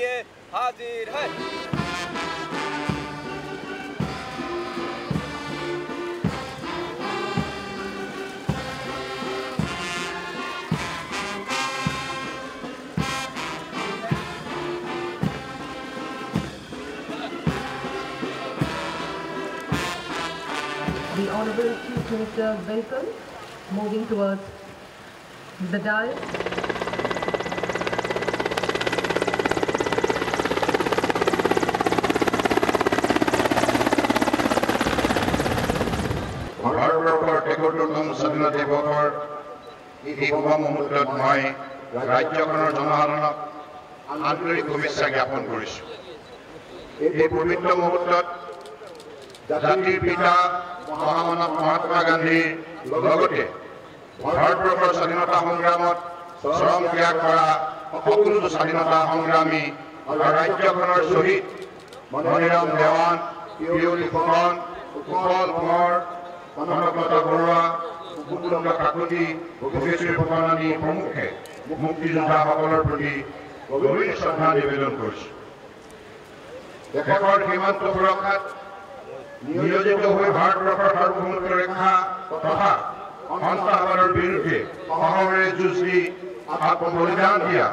निरीक्षण के लिए हाजिर है The Honorable Chief Minister's vehicle moving towards the dais. এই শুভ মুহূৰ্তত মই ৰাজ্যখনৰ জনসাধাৰণক আন্তৰিক শুভেচ্ছা জ্ঞাপন কৰিছোঁ। এই পবিত্ৰ মুহূৰ্তত জাতিৰ পিতা মহামানৱ মহাত্মা গান্ধীৰ লগতে ভাৰতবৰ্ষৰ স্বাধীনতা সংগ্ৰামত চৰম ত্যাগ কৰা সকলো স্বাধীনতা সংগ্ৰামী ৰাজ্যখনৰ শ্বহীদ মণিৰাম দেৱান পিয়লি ফুকন উৎপল কোঁৱৰ কনকলতা বৰুৱা মুকুন্দ কাকতি ভোগেশ্বৰী ফুকনানী প্ৰমুখে মুক্তিযোদ্ধাসকলৰ প্ৰতি গভীৰ শ্ৰদ্ধা নিবেদন কৰিছোঁ। দেশৰ সীমান্ত সুৰক্ষাত নিয়োজিত হৈ ভাৰতবৰ্ষৰ সাৰ্বভৌমত্ব ৰক্ষা তথা সন্ত্ৰাসবাদৰ বিৰুদ্ধে অহমৰে যুঁজ দি আত্মবলিদান দিয়া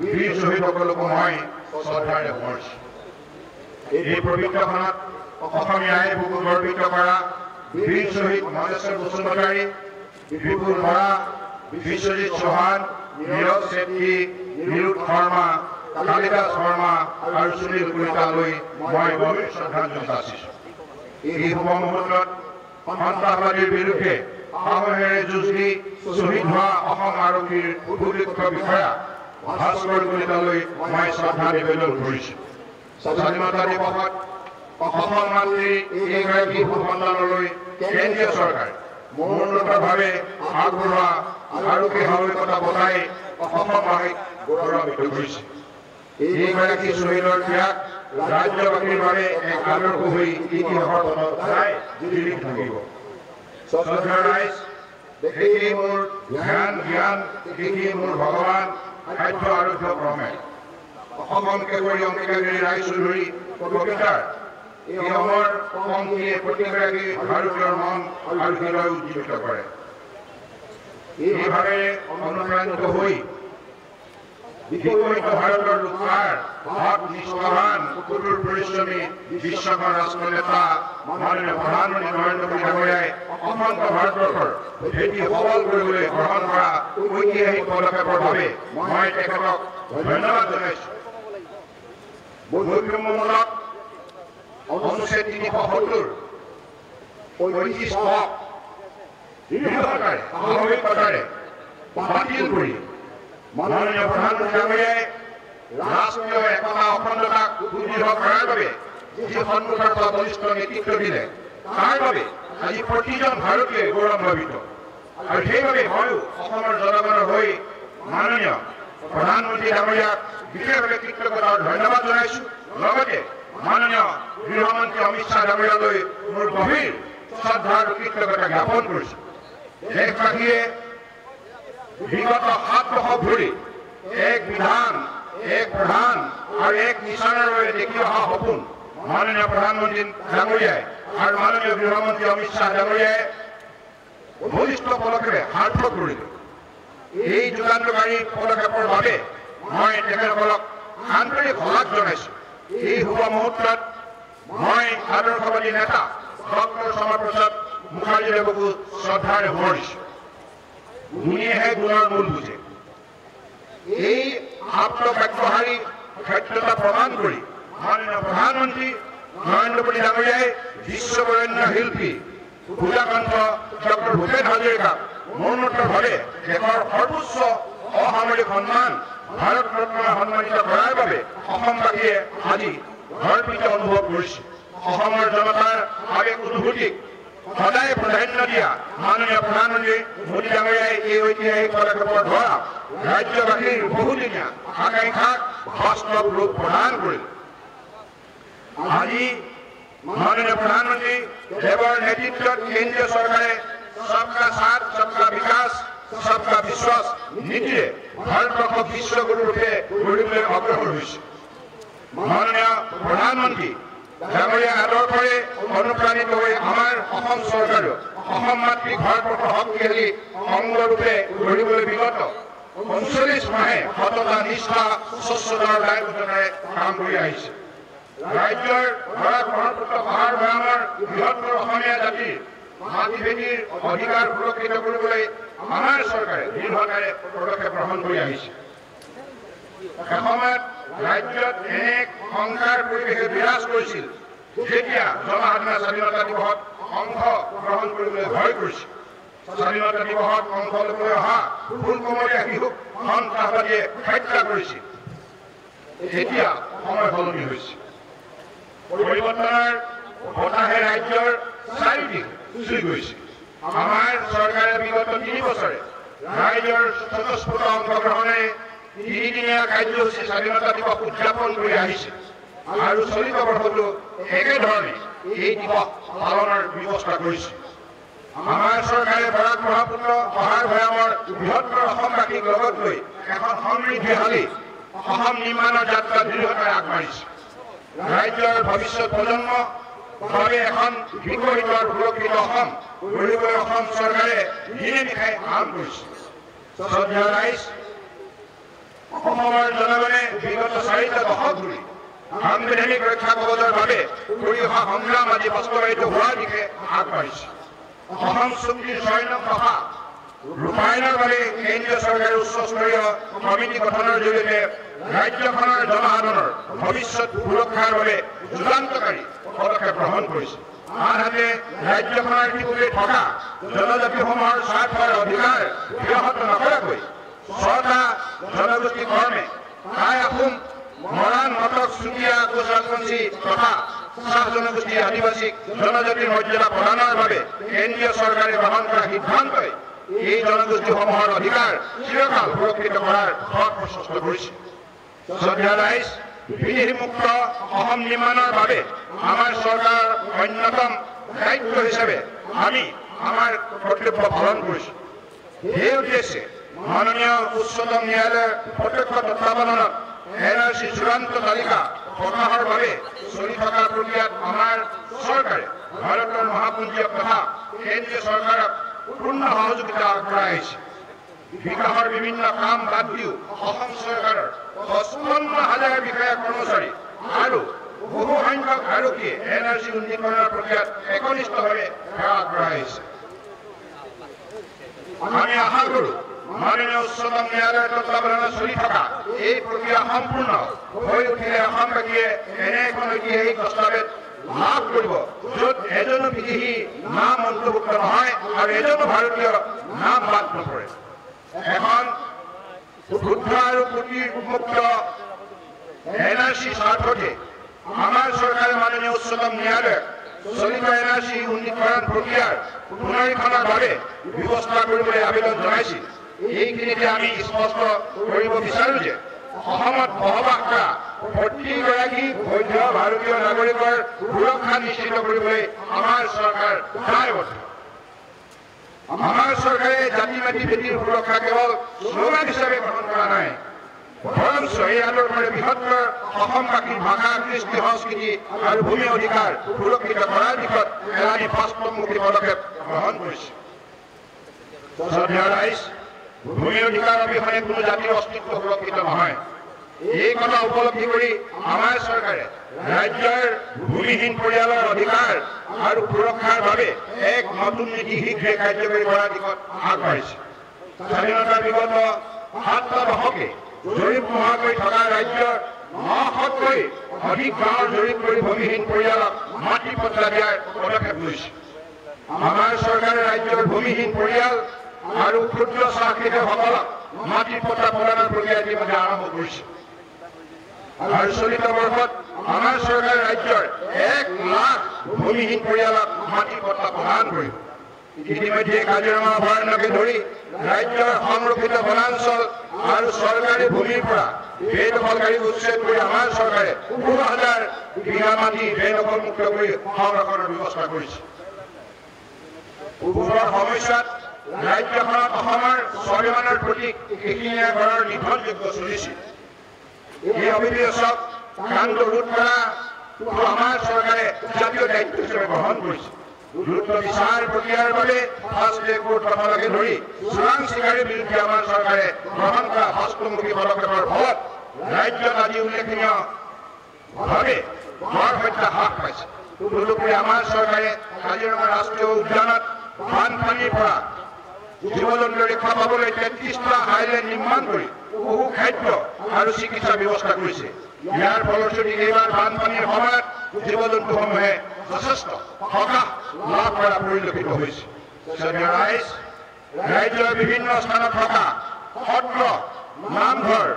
বীৰ শ্বহীদসকলকো মই শ্ৰদ্ধাৰে সোঁৱৰিছোঁ এই পবিত্ৰখনত অসমীয়াই গৰ্বিত কৰা বীৰ শ্বহীদ মহেশ্বৰ বসুমতাৰী বিপুল বৰা বিশ্বজিৎ চৌহান নীৰজ ছেত্ৰী নিৰুদ শৰ্মা কালিদাস শৰ্মা আৰু সুনীল কলিতালৈ মই গভীৰ শ্ৰদ্ধাঞ্জলি যাচিছোঁ এই শুভ মুহূৰ্তত সন্ত্ৰাসবাদীৰ বিৰুদ্ধে সাহসেৰে যুঁজ দি শ্বহীদ হোৱা অসম আৰক্ষীৰ সুদীক্ষ বিষয়া ভাস্কৰ কলিতালৈ মই শ্ৰদ্ধা নিবেদন কৰিছোঁ স্বাধীনতা দিৱসত অসম মাতৃৰ এইগৰাকী সুসন্তানলৈ কেন্দ্ৰীয় চৰকাৰে মহোন্নতভাৱে আগবঢ়োৱা আৰক্ষী সামৰিকতা বঁটাই অসমবাসীক গৌৰৱান্বিত কৰিছে এইগৰাকী শ্বহীদৰ ত্যাগ ৰাজ্যবাসীৰ বাবে এক আদৰ্শ হৈ ইতিহাসৰ পথত সদায় জিলিকি থাকিব। শ্ৰদ্ধা ৰাইজ দেখি মোৰ ধ্যান, জ্ঞান দেখি মোৰ ভগৱান খাদ্য আৰোগ্য ক্ৰমে অসম অংকেশ্বৰী অংকিকাগিৰি ৰায়চৌধুৰী কবিতাৰ এই অমৰ পংক্তিয়ে প্ৰতিগৰাকী ভাৰতীয়ৰ মন আৰু হৃদয় উজ্জীৱিত কৰে এইভাৱে অনুপ্ৰাণিত হৈ বিকশিত ভাৰতৰ লোকাৰ সৎ নিষ্ঠাৱান কঠোৰ পৰিশ্ৰমী বিশ্বকৰ ৰাষ্ট্ৰ নেতা মাননীয় প্ৰধানমন্ত্ৰী নৰেন্দ্ৰ মোদী ডাঙৰীয়াই অসমন্ত ভাৰতবৰ্ষৰ ভেটি সবল কৰিবলৈ গ্ৰহণ কৰা ঐতিহাসিক পদক্ষেপৰ বাবে মই তেখেতক ধন্যবাদ জনাইছোঁ বৈষম্যমূলক অনুচ্ছেদ তিনিশ সত্তৰ। হক দৃঢ়তাৰে সাহসিকতাৰে বাতিল কৰি মাননীয় প্ৰধানমন্ত্ৰী ডাঙৰীয়াই ৰাষ্ট্ৰীয় একতা অখণ্ডতাক সুদৃঢ় কৰাৰ বাবে যি সন্মুখৰ পৰা বলিষ্ঠ নেতৃত্ব দিলে তাৰ বাবে আজি প্ৰতিজন ভাৰতীয় গৌৰৱান্বিত। আৰু সেইবাবে ময়ো অসমৰ জনগণৰ হৈ মাননীয় প্ৰধানমন্ত্ৰী ডাঙৰীয়াক বিশেষভাৱে কৃতজ্ঞতা ধন্যবাদ জনাইছোঁ। লগতে মাননীয় গৃহমন্ত্ৰী অমিত শ্বাহ ডাঙৰীয়ালৈ মোৰ গভীৰ শ্ৰদ্ধা আৰু কৃতজ্ঞতা জ্ঞাপন কৰিছোঁ। দেশবাসীয়ে বিগত সাত দশক ধৰি এক বিধান এক প্ৰধান আৰু এক বাবে দেখি অহা সপোন মাননীয় প্ৰধানমন্ত্ৰী ডাঙৰীয়াই আৰু মাননীয় গৃহমন্ত্ৰী অমিত শ্বাহ ডাঙৰীয়াই বলিষ্ঠ পদক্ষেপে সাৰ্থক কৰিলে এই যুগান্তকাৰী পদক্ষেপৰ বাবে মই তেখেতসকলক আন্তৰিক শলাগ জনাইছোঁ। এই শুভ মুহূৰ্তত মই আদৰ্শবাদী নেতা ডক্টৰ শ্যামা প্ৰসাদ মুখাৰ্জীদেৱকো শ্ৰদ্ধাৰে সোঁৱৰিছোঁ গুণীয়েহে গুণৰ মূল বুজে। এই আত্মবাক্যহাৰী সত্যতা প্ৰমাণ কৰি মাননীয় প্ৰধানমন্ত্ৰী নৰেন্দ্ৰ মোদী ডাঙৰীয়াই বিশ্ববৰেণ্য শিল্পী পূজাকান্ত ডক্টৰ ভূপেন হাজৰিকাক মৰণোত্তৰভাৱে দেশৰ সৰ্বোচ্চ অসামৰিক সন্মান ভাৰত ৰত্ন সন্মানিত কৰাৰ বাবে অসমবাসীয়ে আজি গৰ্বিত অনুভৱ কৰিছে অসমৰ জনতাৰ আৱেগ অনুভূতিক সদায় প্ৰাধান্য দিয়া মাননীয় প্ৰধানমন্ত্ৰী মোদী ডাঙৰীয়াই এই ঐতিহাসিক পদক্ষেপৰ দ্বাৰা ৰাজ্যবাসীৰ বহুদিনীয়া আকাংক্ষাক বাস্তৱ ৰূপ প্ৰদান কৰিলে। আজি মাননীয় প্ৰধানমন্ত্ৰী দেৱৰ নেতৃত্বত কেন্দ্ৰীয় চৰকাৰে সবকা সাথ, সবকা বিকাশ, সবকা বিশ্বাস নীতিৰে ভাৰতবৰ্ষক বিশ্বগুৰু ৰূপে গঢ়িবলৈ অগ্ৰসৰ হৈছে। মাননীয় প্ৰধানমন্ত্ৰী ডাঙৰীয়া আদৰ্শৰে অনুপ্ৰাণিত হৈ আমাৰ অসম চৰকাৰে অসম মাতৃক ভাৰতবৰ্ষ শক্তিশালী অংগৰূপে গঢ়িবলৈ বিগত পঞ্চল্লিছ মাহে সততা নিষ্ঠা স্বচ্ছতাৰ দায়বদ্ধতাৰে কাম কৰি আহিছে। ৰাজ্যৰ ভাৰত ব্ৰহ্মপুত্ৰ পাহাৰ ভৈয়ামৰ বৃহত্তৰ অসমীয়া জাতিৰ মাটি ভেটিৰ অধিকাৰ সুৰক্ষিত কৰিবলৈ আমাৰ চৰকাৰে দৃঢ়তাৰে পদক্ষেপ গ্ৰহণ কৰি আহিছে। এসময়ত ৰাজ্যত এনে সংসাৰ পৰিৱেশে বিৰাজ কৰিছিল। যেতিয়া জনসাধাৰণে স্বাধীনতা দিৱসত অংশ গ্ৰহণ কৰিবলৈ ভয় কৰিছিল। স্বাধীনতা দিৱসত অংশ ল'বলৈ অহা ফুলকুমলীয়া শিশুক সন্ত্ৰাসবাদীয়ে হত্যা কৰিছিল। এতিয়া সময় সলনি হৈছে। পৰিৱৰ্তনৰ বতাহে ৰাজ্যৰ চাৰিদিশ চুই গৈছে। আমাৰ চৰকাৰে বিগত তিনি বছৰে ৰাইজৰ স্বতঃস্ফূৰ্ত অংশগ্ৰহণেৰে তিনিদিনীয়া কাৰ্যসূচী স্বাধীনতা দিৱস উদযাপন কৰি আহিছে। আৰু চলিত বৰ্ষতো একেধৰণে এই দিৱস পালনৰ ব্যৱস্থা কৰিছে। আমাৰ চৰকাৰে ভাৰত ব্ৰহ্মপুত্ৰ পাহাৰ ভৈয়ামৰ বৃহত্তৰ অসমবাসীক লগত লৈ এখন সমৃদ্ধিশালী অসম নিৰ্মাণৰ যাত্ৰা দৃঢ়তাৰে আগবাঢ়িছে। ৰাজ্যৰ ভৱিষ্যত প্ৰজন্ম বাবে এখন বিকশিত সুৰক্ষিত অসম গঢ়িবলৈ অসম চৰকাৰে দিনে নিশাই কাম কৰিছে। শ্ৰদ্ধা ৰাইজ অসমৰ জনগণে বিগত চাৰিটা দশক ধৰি সাংবিধানিক ৰক্ষা কবচৰ বাবে কৰি অহা সংগ্ৰাম আজি বাস্তৱায়িত হোৱাৰ দিশে আগবাঢ়িছে। অসম চুক্তিৰ নং দফা ৰূপায়ণৰ বাবে কেন্দ্ৰীয় চৰকাৰে উচ্চস্তৰীয় কমিটি গঠনৰ জৰিয়তে ৰাজ্যখনৰ জনসাধাৰণৰ ভৱিষ্যত সুৰক্ষাৰ বাবে যুগান্তকাৰী পদক্ষেপ গ্ৰহণ কৰিছে। আনহাতে ৰাজ্যখনৰ ইতিপূৰ্বে থকা জনজাতিসমূহৰ স্বাৰ্থৰ অধিকাৰ ব্যাহত নকৰাকৈ ছটা জনগোষ্ঠী কৰ্মে টাই আহোম মৰাণ মটক চুতীয়া ৰাজবংশী তথা চাহ জনগোষ্ঠী আদিবাসীক জনজাতিৰ মৰ্যাদা প্ৰদানৰ বাবে কেন্দ্ৰীয় চৰকাৰে গ্ৰহণ কৰা সিদ্ধান্তই এই জনগোষ্ঠীসমূহৰ অধিকাৰ চিৰকাল সুৰক্ষিত কৰাৰ পথ প্ৰশস্ত কৰিছে। শ্ৰদ্ধা ৰাইজ বিদেশীমুক্ত অসম নিৰ্মাণৰ বাবে আমাৰ চৰকাৰৰ অন্যতম দায়িত্ব হিচাপে আমি আমাৰ কৰ্তব্য পালন কৰিছোঁ। সেই উদ্দেশ্যে মাননীয় উচ্চতম ন্যায়ালয়ৰ প্ৰত্যক্ষ তত্বাৱধানত এন আৰ চি চূড়ান্ত তালিকা প্ৰকাশৰ বাবে চলি থকা প্ৰক্ৰিয়াত আমাৰ চৰকাৰে ভাৰতৰ মহাপুঞ্জীয়ক তথা কেন্দ্ৰীয় চৰকাৰক পূৰ্ণ সহযোগিতা আগবঢ়াই আহিছে বিকাশৰ বিভিন্ন কাম বাদ দিও অসম চৰকাৰৰ পঁচপন্ন হাজাৰ বিষয়া কৰ্মচাৰী আৰু বহু সংখ্যক আৰক্ষীয়ে এন আৰ চি উন্নীতকৰণৰ প্ৰক্ৰিয়াত একনিষ্ঠভাৱে সেৱা আগবঢ়াই আহিছে আমি আশা কৰো মাননীয় উচ্চতম ন্যায়ালয়ৰ তত্বাৱধানত চলি থকা। এই প্ৰক্ৰিয়া সম্পূৰ্ণ হৈ উঠিলে অসমবাসীয়ে এনে এখন ঐতিহাসিক দস্তাবেজ কৰিব, য'ত এজনো বিদেশি নাম অন্তৰ্ভুক্ত নহয় আৰু এজনো ভাৰতীয় নাম বাদ নপৰে। এখন শুদ্ধ আৰু মুক্ত এন আৰ চি স্বাৰ্থতে আমাৰ চৰকাৰে মাননীয় উচ্চতম ন্যায়ালয়ক চলিত এন আৰ চি উন্নীতকৰণ প্ৰক্ৰিয়াৰ পুনৰীক্ষণৰ বাবে ব্যৱস্থা কৰিবলৈ আবেদন জনাইছিল। এইখিনিতে আমি স্পষ্ট কৰিব বিচাৰো যে অসমত বসবাস কৰা প্ৰতিগৰাকী বৈধ ভাৰতীয় নাগৰিকৰ সুৰক্ষা নিশ্চিত কৰিবলৈ আমাৰ চৰকাৰ দায়বদ্ধ। আমাৰ চৰকাৰে জাতি মাটি ভেটিৰ সুৰক্ষা কেৱল শ্লোগান হিচাপে গ্ৰহণ কৰা নাই বৰঞ্চ এই আদৰ্শৰে বৃহত্তৰ অসমবাসীৰ ভাষা কৃষ্টি সংস্কৃতি আৰু ভূমি অধিকাৰ সুৰক্ষিত কৰাৰ দিশত এলানি বাস্তৱমুখী পদক্ষেপ গ্ৰহণ কৰিছে। ৰাইজ ভূমি অধিকাৰ অবিহনে কোনো জাতিৰ অস্তিত্ব সুৰক্ষিত নহয়। এই কথা উপলব্ধি কৰি আমাৰ চৰকাৰে ৰাজ্যৰ ভূমিহীন পৰিয়ালৰ অধিকাৰ আৰু সুৰক্ষাৰ বাবে এক নতুন নীতি শীঘ্ৰে কাৰ্যকৰী কৰাৰ দিশত আগবাঢ়িছে। স্বাধীনতাৰ বিগত সাতটা দশকে জৰীপ নোহোৱাকৈ থকা ৰাজ্যৰ নশতকৈ অধিক গাঁৱৰ জৰীপ কৰি ভূমিহীন পৰিয়ালক মাটি পত্ৰা দিয়াৰ পদক্ষেপ লৈছে। আমাৰ চৰকাৰে ৰাজ্যৰ ভূমিহীন পৰিয়াল আৰু ক্ষুদ্ৰ চাহ খেতিয়কসকলক মাটি পত্ৰা প্ৰদানৰ প্ৰক্ৰিয়া ইতিমধ্যে আৰম্ভ কৰিছে। আৰু চলিত বৰ্ষত আমাৰ চৰকাৰে ৰাজ্যৰ এক লাখ ভূমিহীন পৰিয়ালক মাটি পত্তা প্ৰদান কৰিব ইতিমধ্যে কাজিৰঙা অভয়াৰণ্যকে ধৰি ৰাজ্যৰ সংৰক্ষিত বনাঞ্চল আৰু চৰকাৰী ভূমিৰ পৰা বেদখলকাৰী উচ্ছেদ কৰি আমাৰ চৰকাৰে পোন্ধৰ হাজাৰ বিঘা মাটি বেদখলমুক্ত কৰি সংৰক্ষণৰ ব্যৱস্থা কৰিছে। সময়ছোৱাত ৰাজ্যখনত অসমৰ স্বাভিমানৰ প্ৰতীক এশিঙীয়া গড়ৰ নিধনযোগ্য চলিছিল এই অভিৱেশক কাণ্ড ৰোধ কৰাটো আমাৰ চৰকাৰে জাতীয় দায়িত্ব হিচাপে গ্ৰহণ কৰিছে। দ্ৰুত বিচাৰ প্ৰক্ৰিয়াৰ বাবে ফাষ্ট ট্ৰেক কোৰ্ট কথালৈকে ধৰি চোৰাং চিকাৰীৰ বিৰুদ্ধে আমাৰ চৰকাৰে গ্ৰহণ কৰা হস্তমুখী পদক্ষেপৰ ফলত ৰাজ্যত আজি উল্লেখনীয় ভাৱে গড় হত্যা হ্ৰাস পাইছে। তদুপৰি আমাৰ চৰকাৰে কাজিৰঙা ৰাষ্ট্ৰীয় উদ্যানত বানপানীৰ পৰা জীৱ জন্তু ৰক্ষা পাবলৈ তেত্ৰিশটা হাইলেণ্ড নিৰ্মাণ কৰি বহু খাদ্য আৰু চিকিৎসা ব্যৱস্থা কৰিছে ইয়াৰ ফলশ্ৰুতিত এইবাৰ বানপানীৰ সময়ত জীৱ জন্তুসমূহে যথেষ্ট সকাহ লাভ কৰা পৰিলক্ষিত হৈছে ৰাইজ ৰাজ্যৰ বিভিন্ন স্থানত থকা সত্ৰ নামঘৰ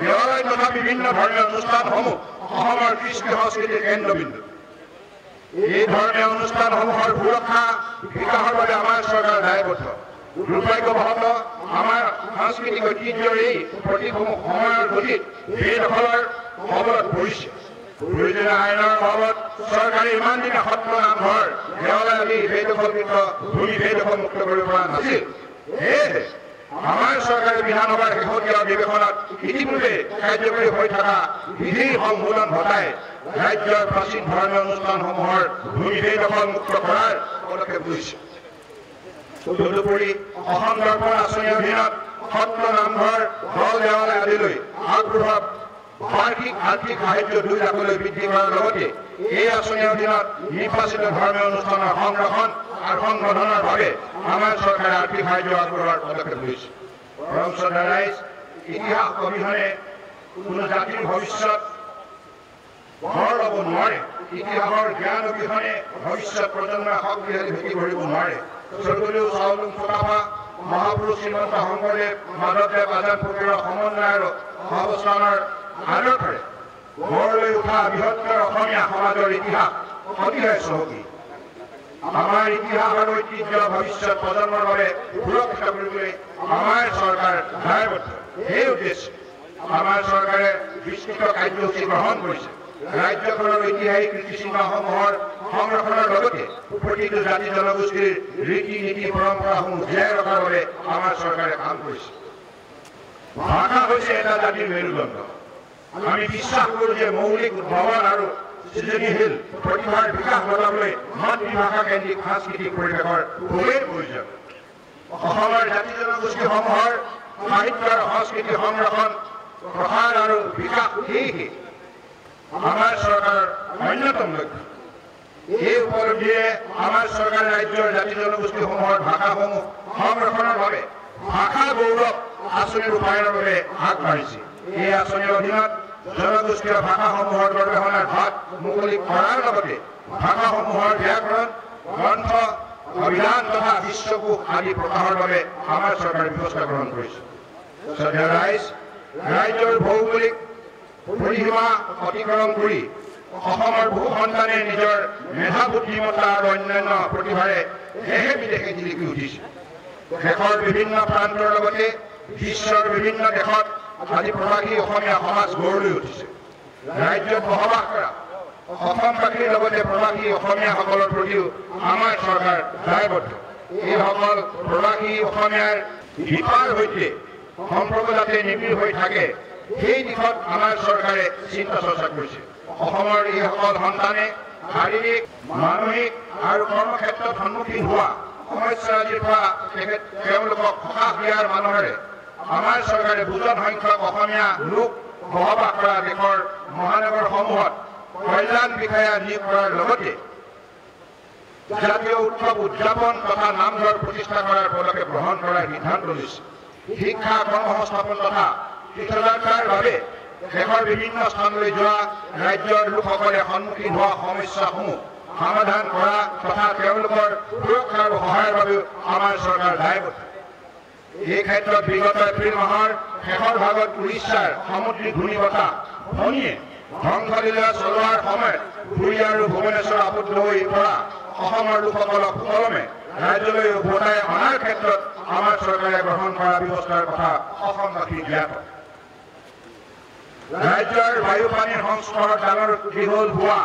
দেৱালয় তথা বিভিন্ন ধৰ্মীয় অনুষ্ঠানসমূহ অসমৰ কৃষ্টি সংস্কৃতিৰ কেন্দ্ৰবিন্দু। এই ধৰ্মীয় অনুষ্ঠানসমূহৰ সুৰক্ষা বিকাশৰ বাবে আমাৰ চৰকাৰ দায়বদ্ধ। দুৰ্ভাগ্যবশতঃ আমাৰ সাংস্কৃতিক ঐতিহ্যৰ এই প্ৰতীকসমূহ সময়ৰ গতিত বেদখলৰ কবলত পৰিছে। প্ৰয়োজনীয় আইনৰ অভাৱত চৰকাৰে ইমান দিনে সত্ৰ নামঘৰ দেৱালয় আদি বেদখলকৃত ভূমি বেদখলমুক্ত কৰিব পৰা নাছিল। সেয়েহে আমাৰ চৰকাৰে বিধানসভাৰ শেহতীয়া অধিৱেশনত ইতিপূৰ্বে কাৰ্যকৰী হৈ থকা বিধি সংশোধন ঘটাই ৰাজ্যৰ প্ৰাচীন ধৰ্মীয় অনুষ্ঠানসমূহৰ ভূমি বেদখল মুক্ত কৰাৰ পদক্ষেপ লৈছে। তদুপৰি অসম দৰ্পণ আঁচনিৰ অধীনত সত্ৰ নামঘৰ দল দেৱালয় আদিলৈ আগবঢ়োৱা বাৰ্ষিক আৰ্থিক সাহায্য দুই লাখলৈ বৃদ্ধি কৰাৰ লগতে এই আঁচনিৰ অধীনত নিৰ্বাচিত ধৰ্মীয় অনুষ্ঠানৰ সংৰক্ষণ আৰু সংগঠনৰ বাবে আমাৰ চৰকাৰে আৰ্থিক সাহায্য আগবঢ়োৱাৰ পদক্ষেপ লৈছে। বৰঞ্চ ৰাইজ ইতিহাস অবিহনে কোনো জাতিৰ ভৱিষ্যত গঢ় ল'ব নোৱাৰে। ইতিহাসৰ জ্ঞান অবিহনে ভৱিষ্যত প্ৰজন্মই শক্তিশালী ভেটি গঢ়িব নোৱাৰে। স্বৰ্গদেউ চাউলুং চুকাফা মহাপুৰুষ শ্ৰীমন্ত শংকৰদেৱ মাধৱদেৱ আজাদ ফকীৰৰ সমন্বয় আৰু সহাৱস্থানৰ আদৰ্শৰে গঢ় লৈ উঠা বৃহত্তৰ অসমীয়া সমাজৰ ইতিহাস অতিশয় চহকী। আমাৰ ইতিহাস আৰু ঐতিহ্য ভৱিষ্যত প্ৰজন্মৰ বাবে সুৰক্ষিত কৰিবলৈ আমাৰ চৰকাৰ দায়বদ্ধ। সেই উদ্দেশ্যে আমাৰ চৰকাৰে বিস্তৃত কাৰ্যসূচী গ্ৰহণ কৰিছে। ৰাজ্যখনৰ ঐতিহাসিক কীৰ্তিচিহ্নসমূহৰ সংৰক্ষণৰ লগতে প্ৰতিটো জাতি জনগোষ্ঠীৰ ৰীতি নীতি পৰম্পৰাসমূহ জীয়াই ৰখাৰ বাবে আমাৰ চৰকাৰে কাম কৰিছে। ভাষা হৈছে এটা জাতিৰ মেৰুদণ্ড। আমি বিশ্বাস কৰোঁ যে মৌলিক উদ্ভাৱন আৰু সৃজনীশীল প্ৰতিভাৰ বিকাশ ঘটাবলৈ মাতৃভাষা কেন্দ্ৰিক সাংস্কৃতিক পৰিৱেশৰ খুবেই প্ৰয়োজন। অসমৰ জাতি জনগোষ্ঠীসমূহৰ সাহিত্য আৰু সংস্কৃতি সংৰক্ষণ প্ৰসাৰ আৰু বিকাশ সেয়েহে আমাৰ চৰকাৰৰ অন্যতম লক্ষ্য। এই উপলব্ধিৰে আমাৰ চৰকাৰে ৰাজ্যৰ জাতি জনগোষ্ঠীসমূহৰ ভাষাসমূহ সংৰক্ষণৰ বাবে ভাষা গৌৰৱ আঁচনি ৰূপায়ণৰ বাবে আগবাঢ়িছে। এই আঁচনিৰ অধীনত জনগোষ্ঠীয় ভাষাসমূহৰ গৱেষণাৰ ভাগ মুকলি কৰাৰ লগতে ভাষাসমূহৰ ব্যাকৰণ গ্ৰন্থ অভিধান তথা বিশ্বকোষ আদি প্ৰকাশৰ বাবে আমাৰ চৰকাৰে ব্যৱস্থা গ্ৰহণ কৰিছে। ৰাইজ ৰাজ্যৰ ভৌগোলিক পৰিসীমা অতিক্ৰম কৰি অসমৰ সন্তানে নিজৰ মেধা বুদ্ধিমত্তা আৰু অন্যান্য প্ৰতিভাৰে দেশে বিদেশে জিলিকি উঠিছে। দেশৰ বিভিন্ন প্ৰান্তৰ লগতে বিশ্বৰ বিভিন্ন দেশত আজি প্ৰবাসী অসমীয়া সমাজ গঢ় লৈ উঠিছে। ৰাজ্যত বসবাস কৰা অসমবাসীৰ লগতে প্ৰবাসী অসমীয়াসকলৰ প্ৰতিও আমাৰ চৰকাৰ দায়বদ্ধ। এইসকল প্ৰবাসী অসমীয়াৰ শিপাৰ সৈতে সম্পৰ্ক যাতে নিবিড় হৈ থাকে সেই দিশত আমাৰ চৰকাৰে চিন্তা চৰ্চা কৰিছে। অসমৰ এইসকল সন্তানে শাৰীৰিক মানসিক আৰু কৰ্মক্ষেত্ৰত সন্মুখীন হোৱা সমস্যাৰাজিৰ পৰা তেওঁলোকক সকাহ দিয়াৰ মানুহৰে আমাৰ চৰকাৰে বুজন সংখ্যক অসমীয়া লোক বসবাস কৰা দেশৰ মহানগৰসমূহত কল্যাণ বিষয়া নিয়োগ কৰাৰ লগতে জাতীয় উৎসৱ উদযাপন তথা নামঘৰ প্ৰতিষ্ঠা কৰাৰ পদক্ষেপ গ্ৰহণ কৰাৰ সিদ্ধান্ত লৈছে। শিক্ষা কৰ্মসংস্থাপন তথা তীৰ্থযাত্ৰাৰ বাবে দেশৰ বিভিন্ন স্থানলৈ যোৱা ৰাজ্যৰ লোকসকলে সন্মুখীন হোৱা সমস্যাসমূহ সমাধান কৰা তথা তেওঁলোকৰ সুৰক্ষা আৰু সহায়ৰ বাবেও আমাৰ চৰকাৰ দায়বদ্ধ। এই ক্ষেত্ৰত বিগত এপ্ৰিল মাহৰ শেষৰ ভাগত উৰিষ্যাৰ সামুদ্ৰিক ঘূৰ্ণীবতাহ ফণীয়ে ধ্বংসলীলা চলোৱাৰ সময়ত পুৰী আৰু ভুৱনেশ্বৰ আবদ্ধ হৈ পৰা অসমৰ লোকসকলক সুকলমে ৰাজ্যলৈ উভতাই অনাৰ ক্ষেত্ৰত আমাৰ চৰকাৰে গ্ৰহণ কৰা ব্যৱস্থাৰ কথা অসমবাসী জ্ঞাত। ৰাজ্যৰ বায়ু পানীৰ সংস্পৰ্শত ডাঙৰ দীঘল হোৱা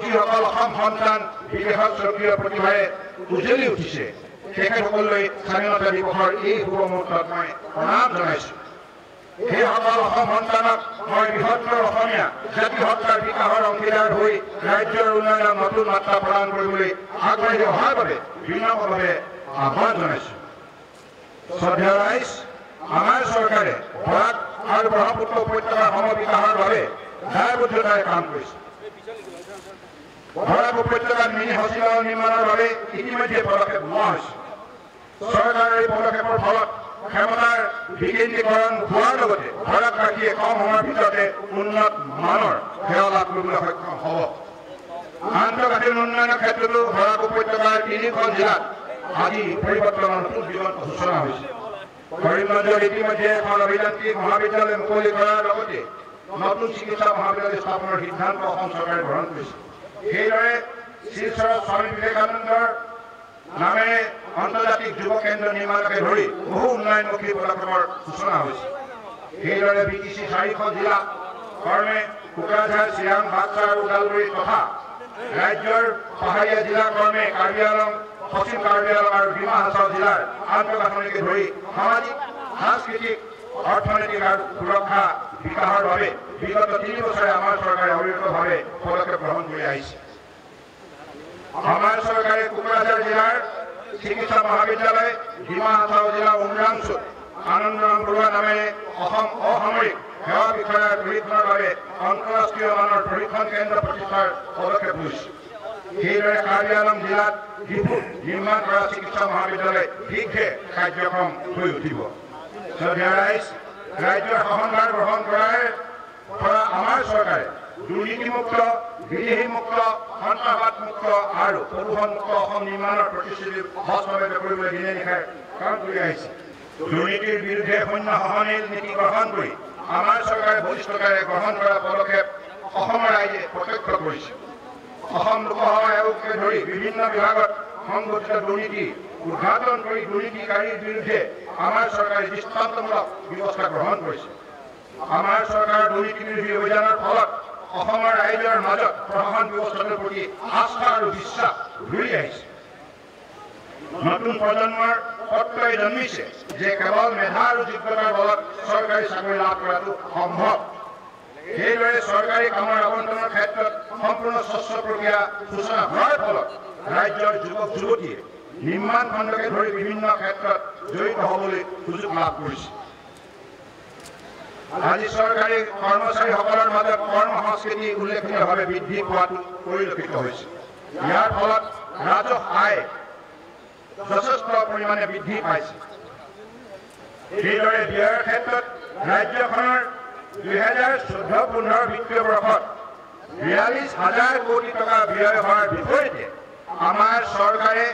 যিসকল অসম সন্তান বিদেশত স্বকীয় প্ৰতিভাৰে উজলি উঠিছে। তেখেতসকললৈ স্বাধীনতা দিৱসৰ এই শুভ মুহূৰ্তত মই প্ৰণাম জনাইছো। সেইসকল অসম সন্তানক মই বৃহত্তৰ অসমীয়া জাতি সত্তাৰ বিকাশৰ অংশীদাৰ হৈ ৰাজ্যৰ উন্নয়নত নতুন মাত্ৰা প্ৰদান কৰিবলৈ আগবাঢ়ি অহাৰ বাবে বিনম্ৰভাৱে আহ্বান জনাইছো। শ্ৰদ্ধেয় ৰাইজ আমাৰ চৰকাৰে বৰাক আৰু ব্ৰহ্মপুত্ৰ উপত্যকাৰ সমবিকাশৰ বাবে দায়বদ্ধতাৰে কাম কৰিছে বৰাক উপত্যকাত মিনি হস্পিটেল নিৰ্মাণৰ বাবে ইতিমধ্যে পদক্ষেপ লোৱা হৈছে চৰকাৰৰ এই পদক্ষেপৰ ফলত ক্ষমতাৰ বিকেন্দ্ৰীকৰণ হোৱাৰ লগতে বৰাকবাসীয়ে কম সময়ৰ ভিতৰতে উন্নত মানৰ সেৱা লাভ কৰিবলৈ সক্ষম হ'ব। আন্তঃগাঁথনি উন্নয়নৰ ক্ষেত্ৰতো বৰাক উপত্যকাৰ তিনিখন জিলাত আজি পৰিৱৰ্তনৰ সূচনা হৈছে। কৰিমগঞ্জত ইতিমধ্যে এখন অভিযান্ত্ৰিক মহাবিদ্যালয় মুকলি কৰাৰ লগতে নতুন চিকিৎসা মহাবিদ্যালয় স্থাপনৰ সিদ্ধান্ত অসম চৰকাৰে গ্ৰহণ কৰিছে সেইদৰে শিলচৰত স্বামী বিবেকানন্দৰ নামেৰে আন্তৰ্জাতিক যুৱ কেন্দ্ৰ নিৰ্মাণকে ধৰি বহু উন্নয়নমুখী পদক্ষেপৰ সূচনা হৈছে সেইদৰে বি টি চি চাৰিখন জিলা কৰ্মে কোকৰাঝাৰ চিৰাং বাক্সা আৰু ওদালগুৰি তথা ৰাজ্যৰ পাহাৰীয়া জিলা কৰ্মে কাৰ্বি আলং পশ্চিম কাৰ্বি আলং আৰু ডিমা হাছাও জিলাৰ আন্তঃগাঁথনিকে ধৰি সামাজিক সাংস্কৃতিক অৰ্থনৈতিক আৰু সুৰক্ষা বিকাশৰ বাবে বিগত তিনি বছৰে আমাৰ চৰকাৰে অবিৰতভাৱে পদক্ষেপ গ্ৰহণ কৰি আহিছে। আমাৰ চৰকাৰে কোকৰাঝাৰ জিলাৰ চিকিৎসা মহাবিদ্যালয় ডিমা হাছাও জিলাৰ উমৰাংচুত আনন্দৰাম বৰুৱা নামেৰে অসম অসামৰিক সেৱা বিষয়াৰ প্ৰশিক্ষণৰ বাবে আন্তঃৰাষ্ট্ৰীয় মানৰ প্ৰশিক্ষণ কেন্দ্ৰ প্ৰতিষ্ঠাৰ পদক্ষেপ লৈছে। সেইদৰে কাৰ্বি আলম জিলাত ডিফুত নিৰ্মাণ কৰা চিকিৎসা মহাবিদ্যালয় শীঘ্ৰে কাৰ্যক্ৰম হৈ উঠিব। ৰাজ্যৰ শাসনভাৰ গ্ৰহণ কৰাৰ পৰা আমাৰ চৰকাৰে দুৰ্নীতিমুক্ত বিদেশীমুক্ত সন্ত্ৰাসবাদমুক্ত আৰু প্ৰদূষণমুক্ত অসম নিৰ্মাণৰ প্ৰতিশ্ৰুতি সহজভাৱে কৰিবলৈ দিনে নিশাই কাম কৰি আহিছে। দুৰ্নীতিৰ বিৰুদ্ধে শূন্য সহনীল নীতি গ্ৰহণ কৰি আমাৰ চৰকাৰে বলিষ্ঠতাৰে গ্ৰহণ কৰা পদক্ষেপ অসমৰ ৰাইজে প্ৰত্যক্ষ কৰিছে। অসম লোকসভা আয়োগকে ধৰি বিভিন্ন বিভাগত সংঘটিত দুৰ্নীতি উদ্ঘাটন কৰি দুৰ্নীতিকাৰীৰ বিৰুদ্ধে আমাৰ চৰকাৰে দৃষ্টান্তমূলক ব্যৱস্থা গ্ৰহণ কৰিছে। আমাৰ চৰকাৰৰ দুৰ্নীতি বিৰোধী অভিযানৰ ফলত অসমৰ ৰাইজৰ মাজত প্ৰশাসন ব্যৱস্থাটোৰ প্ৰতি আস্থা আৰু বিশ্বাস ঘূৰি আহিছে। নতুন প্ৰজন্মৰ তত্বই জন্মিছে যে কেৱল মেধা আৰু যোগ্যতাৰ বলত চৰকাৰী চাকৰি লাভ কৰাটো সম্ভৱ। সেইদৰে চৰকাৰী কামৰ আবণ্টনৰ ক্ষেত্ৰত সম্পূৰ্ণ স্বচ্ছ প্ৰক্ৰিয়া সূচনা হোৱাৰ ফলত ৰাজ্যৰ যুৱক যুৱতীয়ে নিৰ্মাণ খণ্ডকে ধৰি বিভিন্ন ক্ষেত্ৰত জড়িত হ'বলৈ সুযোগ লাভ কৰিছে। আজি চৰকাৰী কৰ্মচাৰীসকলৰ মাজত কৰ্ম সংস্কৃতি উল্লেখনীয়ভাৱে বৃদ্ধি পোৱাটো পৰিলক্ষিত হৈছে। ইয়াৰ ফলত ৰাজহ আয় যথেষ্ট পৰিমাণে বৃদ্ধি পাইছে। সেইদৰে ব্যয়ৰ ক্ষেত্ৰত ৰাজ্যখনৰ দুহেজাৰ চৈধ্য পোন্ধৰ বিত্তীয় বৰ্ষত বিয়াল্লিছ হাজাৰ কোটি টকা ব্যয় হোৱাৰ বিপৰীতে আমাৰ চৰকাৰে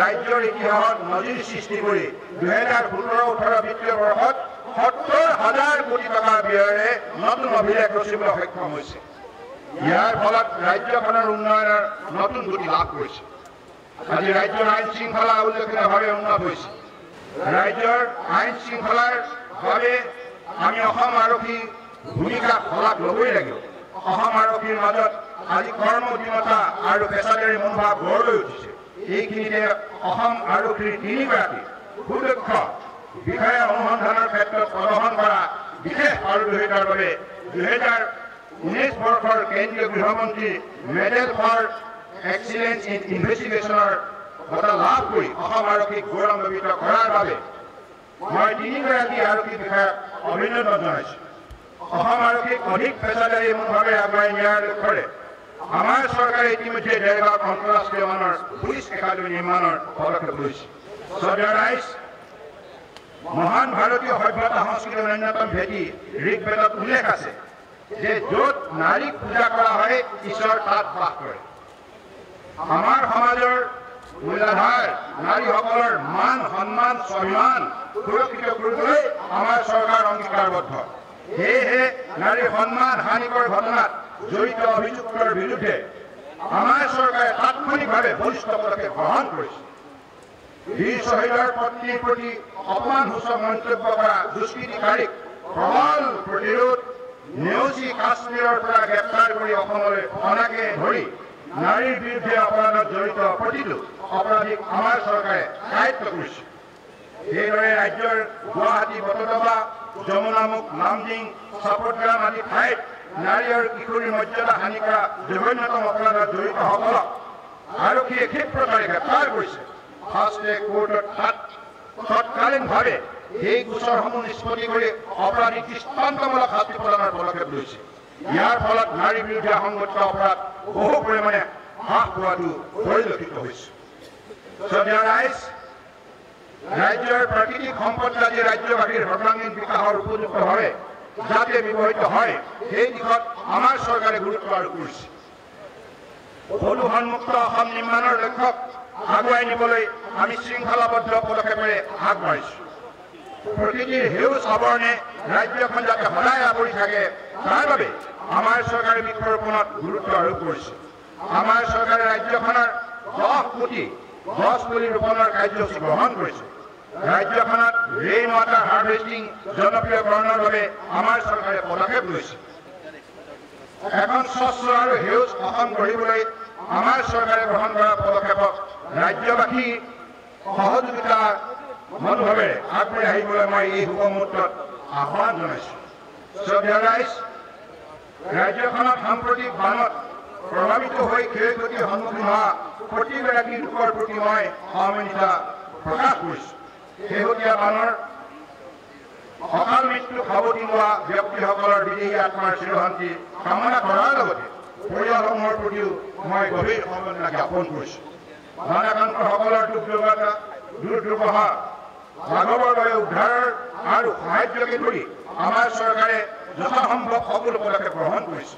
ৰাজ্যৰ ইতিহাসত নজিৰ সৃষ্টি কৰি দুহেজাৰ সোতৰ ওঠৰ বিত্তীয় বৰ্ষত সত্তৰ হাজাৰ কোটি টকা ব্যয়েৰে নতুন অভিলেখ ৰচিবলৈ সক্ষম হৈছে। ইয়াৰ ফলত ৰাজ্যখনৰ উন্নয়নৰ নতুন গতি লাভ কৰিছে। আজি ৰাজ্যৰ আইন শৃংখলা উল্লেখনীয়ভাৱে উন্নত হৈছে। ৰাজ্যৰ আইন শৃংখলাৰ বাবে আমি অসম আৰক্ষী ভূমিকা শলাগ ল'বই লাগিব। অসম আৰক্ষীৰ মাজত আজি কৰ্মদীনতা আৰু পেছাদাৰী মনোভাৱ গঢ় লৈ উঠিছে। এইখিনিতে অসম আৰক্ষীৰ তিনিগৰাকী সুদক্ষ বিষয়া অনুসন্ধানৰ ক্ষেত্ৰত প্ৰদৰ্শন কৰা বিশেষ পাৰদৰ্শিতাৰ বাবে দুহেজাৰ ঊনৈছ বৰ্ষৰ কেন্দ্ৰীয় গৃহমন্ত্ৰী মেডেল ফৰ এক্সিলেঞ্চ ইন ইনভেষ্টিগেশ্যনৰ বঁটা লাভ কৰি অসম আৰক্ষীক গৌৰৱান্বিত কৰাৰ বাবে মই তিনিগৰাকী আৰক্ষী বিষয়াক অভিনন্দন জনাইছোঁ। অসম আৰক্ষীক অধিক পেছাদাৰী মনোভাৱে আগুৱাই নিয়াৰ লক্ষ্যৰে আমাৰ চৰকাৰে ইতিমধ্যে ডেৰগাঁৱত আন্তঃৰাষ্ট্ৰীয় মানৰ পুলিচ একাডেমী নিৰ্মাণৰ পদক্ষেপ লৈছে। মহান ভাৰতীয় সভ্যতা সংস্কৃতিৰ অন্যতম ভেটি ঋগবেদত উল্লেখ আছে যে য'ত নাৰীক পূজা কৰা হয় ঈশ্বৰ তাত বাস কৰে। আমাৰ সমাজৰ মূলাধাৰ নাৰীসকলৰ মান সন্মান স্বাভিমান সুৰক্ষিত কৰিবলৈ আমাৰ চৰকাৰ অংগীকাৰবদ্ধ। সেয়েহে নাৰীৰ সন্মান হানিকৰ ঘটনাত জড়িত অভিযুক্তৰ বিৰুদ্ধে আমাৰ চৰকাৰে তাৎক্ষণিকভাৱে বলিষ্ঠ পদক্ষেপ গ্ৰহণ কৰিছে। বীৰ শ্বহীদৰ পত্নীৰ প্ৰতি অপমানসূচক মন্তব্য কৰা দুষ্কৃতিকাৰীক প্ৰবল প্ৰতিৰোধ নেওচি কাশ্মীৰৰ পৰা গ্ৰেপ্তাৰ কৰি অসমলৈ অনাকে ধৰি নাৰীৰ বিৰুদ্ধে অপৰাধত জড়িত প্ৰতিটো অপৰাধীক আমাৰ চৰকাৰে আয়ত্ব কৰিছে। সেইদৰে ৰাজ্যৰ গুৱাহাটী বটদ্ৰৱা যমুনামুখ নামডিং চাপতগ্ৰাম আদি ঠাইত নাৰী আৰু কিশোৰীৰ মৰ্যাদা হানি কৰা জঘন্যতম অপৰাধত জড়িতসকলক আৰক্ষীয়ে ক্ষিপ্ৰতাৰে গ্ৰেপ্তাৰ কৰিছে। ফাৰ্ষ্ট কোৰ্টত তৎকালীনভাৱে এই গোচৰসমূহ নিষ্পত্তি কৰি অপৰাধী দৃষ্টান্তমূলক শাস্তি প্ৰদানৰ পদক্ষেপ লৈছে। ইয়াৰ ফলত নাৰী বিৰুদ্ধে সংগঠিত অপৰাধ বহু পৰিমাণে হ্ৰাস পোৱাটো পৰিলক্ষিত হৈছে। ৰাজ্যৰ প্ৰাকৃতিক সম্পদ যাতে ৰাজ্যবাসীৰ সৰ্বাংগীন বিকাশৰ উপযুক্তভাৱে যাতে ব্যৱহৃত হয় সেই দিশত আমাৰ চৰকাৰে গুৰুত্ব আৰোপ কৰিছে। প্ৰদূষণমুক্ত অসম নিৰ্মাণৰ লক্ষ্যক আগুৱাই নিবলৈ আমি শৃংখলাবদ্ধ পদক্ষেপেৰে আগবাঢ়িছোঁ। প্ৰকৃতিৰ সেউজ আৱৰণে ৰাজ্যখন যাতে সদায় আৱৰি থাকে তাৰ বাবে আমাৰ চৰকাৰে বৃক্ষৰোপণত গুৰুত্ব আৰোপ কৰিছে। আমাৰ চৰকাৰে ৰাজ্যখনৰ দহ কোটি গছ পুলি ৰোপণৰ কাৰ্যসূচী গ্ৰহণ কৰিছে ৰাজ্যখনত ৰেইন ৱাটাৰ হাৰ্ভেষ্টিং জনপ্ৰিয়কৰণৰ বাবে আমাৰ চৰকাৰে পদক্ষেপ লৈছে এখন স্বচ্ছ আৰু সেউজ অসম গঢ়িবলৈ আমাৰ চৰকাৰে গ্ৰহণ কৰা পদক্ষেপক ৰাজ্যবাসী সহযোগিতা মনোভাৱেৰে আগবাঢ়ি আহিবলৈ মই এই শুভ মুহূৰ্তত আহ্বান জনাইছো। ৰাজ্যখনত সাম্প্ৰতিক বানত প্ৰভাৱিত হৈ ক্ষয় সন্মুখীন হোৱা প্ৰতিগৰাকী লোকৰ প্ৰতি মই সহমৰ্মিতা প্ৰকাশ কৰিছো। শেহতীয়া বানৰ অকাল মৃত্যু সাৱটি লোৱা ব্যক্তিসকলৰ বিদেহী আত্মাৰ চিৰশান্তি কামনা কৰাৰ লগতে পৰিয়ালসমূহৰ প্ৰতিও মই গভীৰ সমবেদনা জ্ঞাপন কৰিছো। বানাক্ৰান্তসকলৰ দুৰ্যোগতা দুৰ্দুৰ্বহা লাঘৱৰ বাবে উদ্ধাৰ আৰু সাহায্যকে ধৰি আমাৰ চৰকাৰে যথাসম্ভৱ সকলো পদক্ষেপ গ্ৰহণ কৰিছে।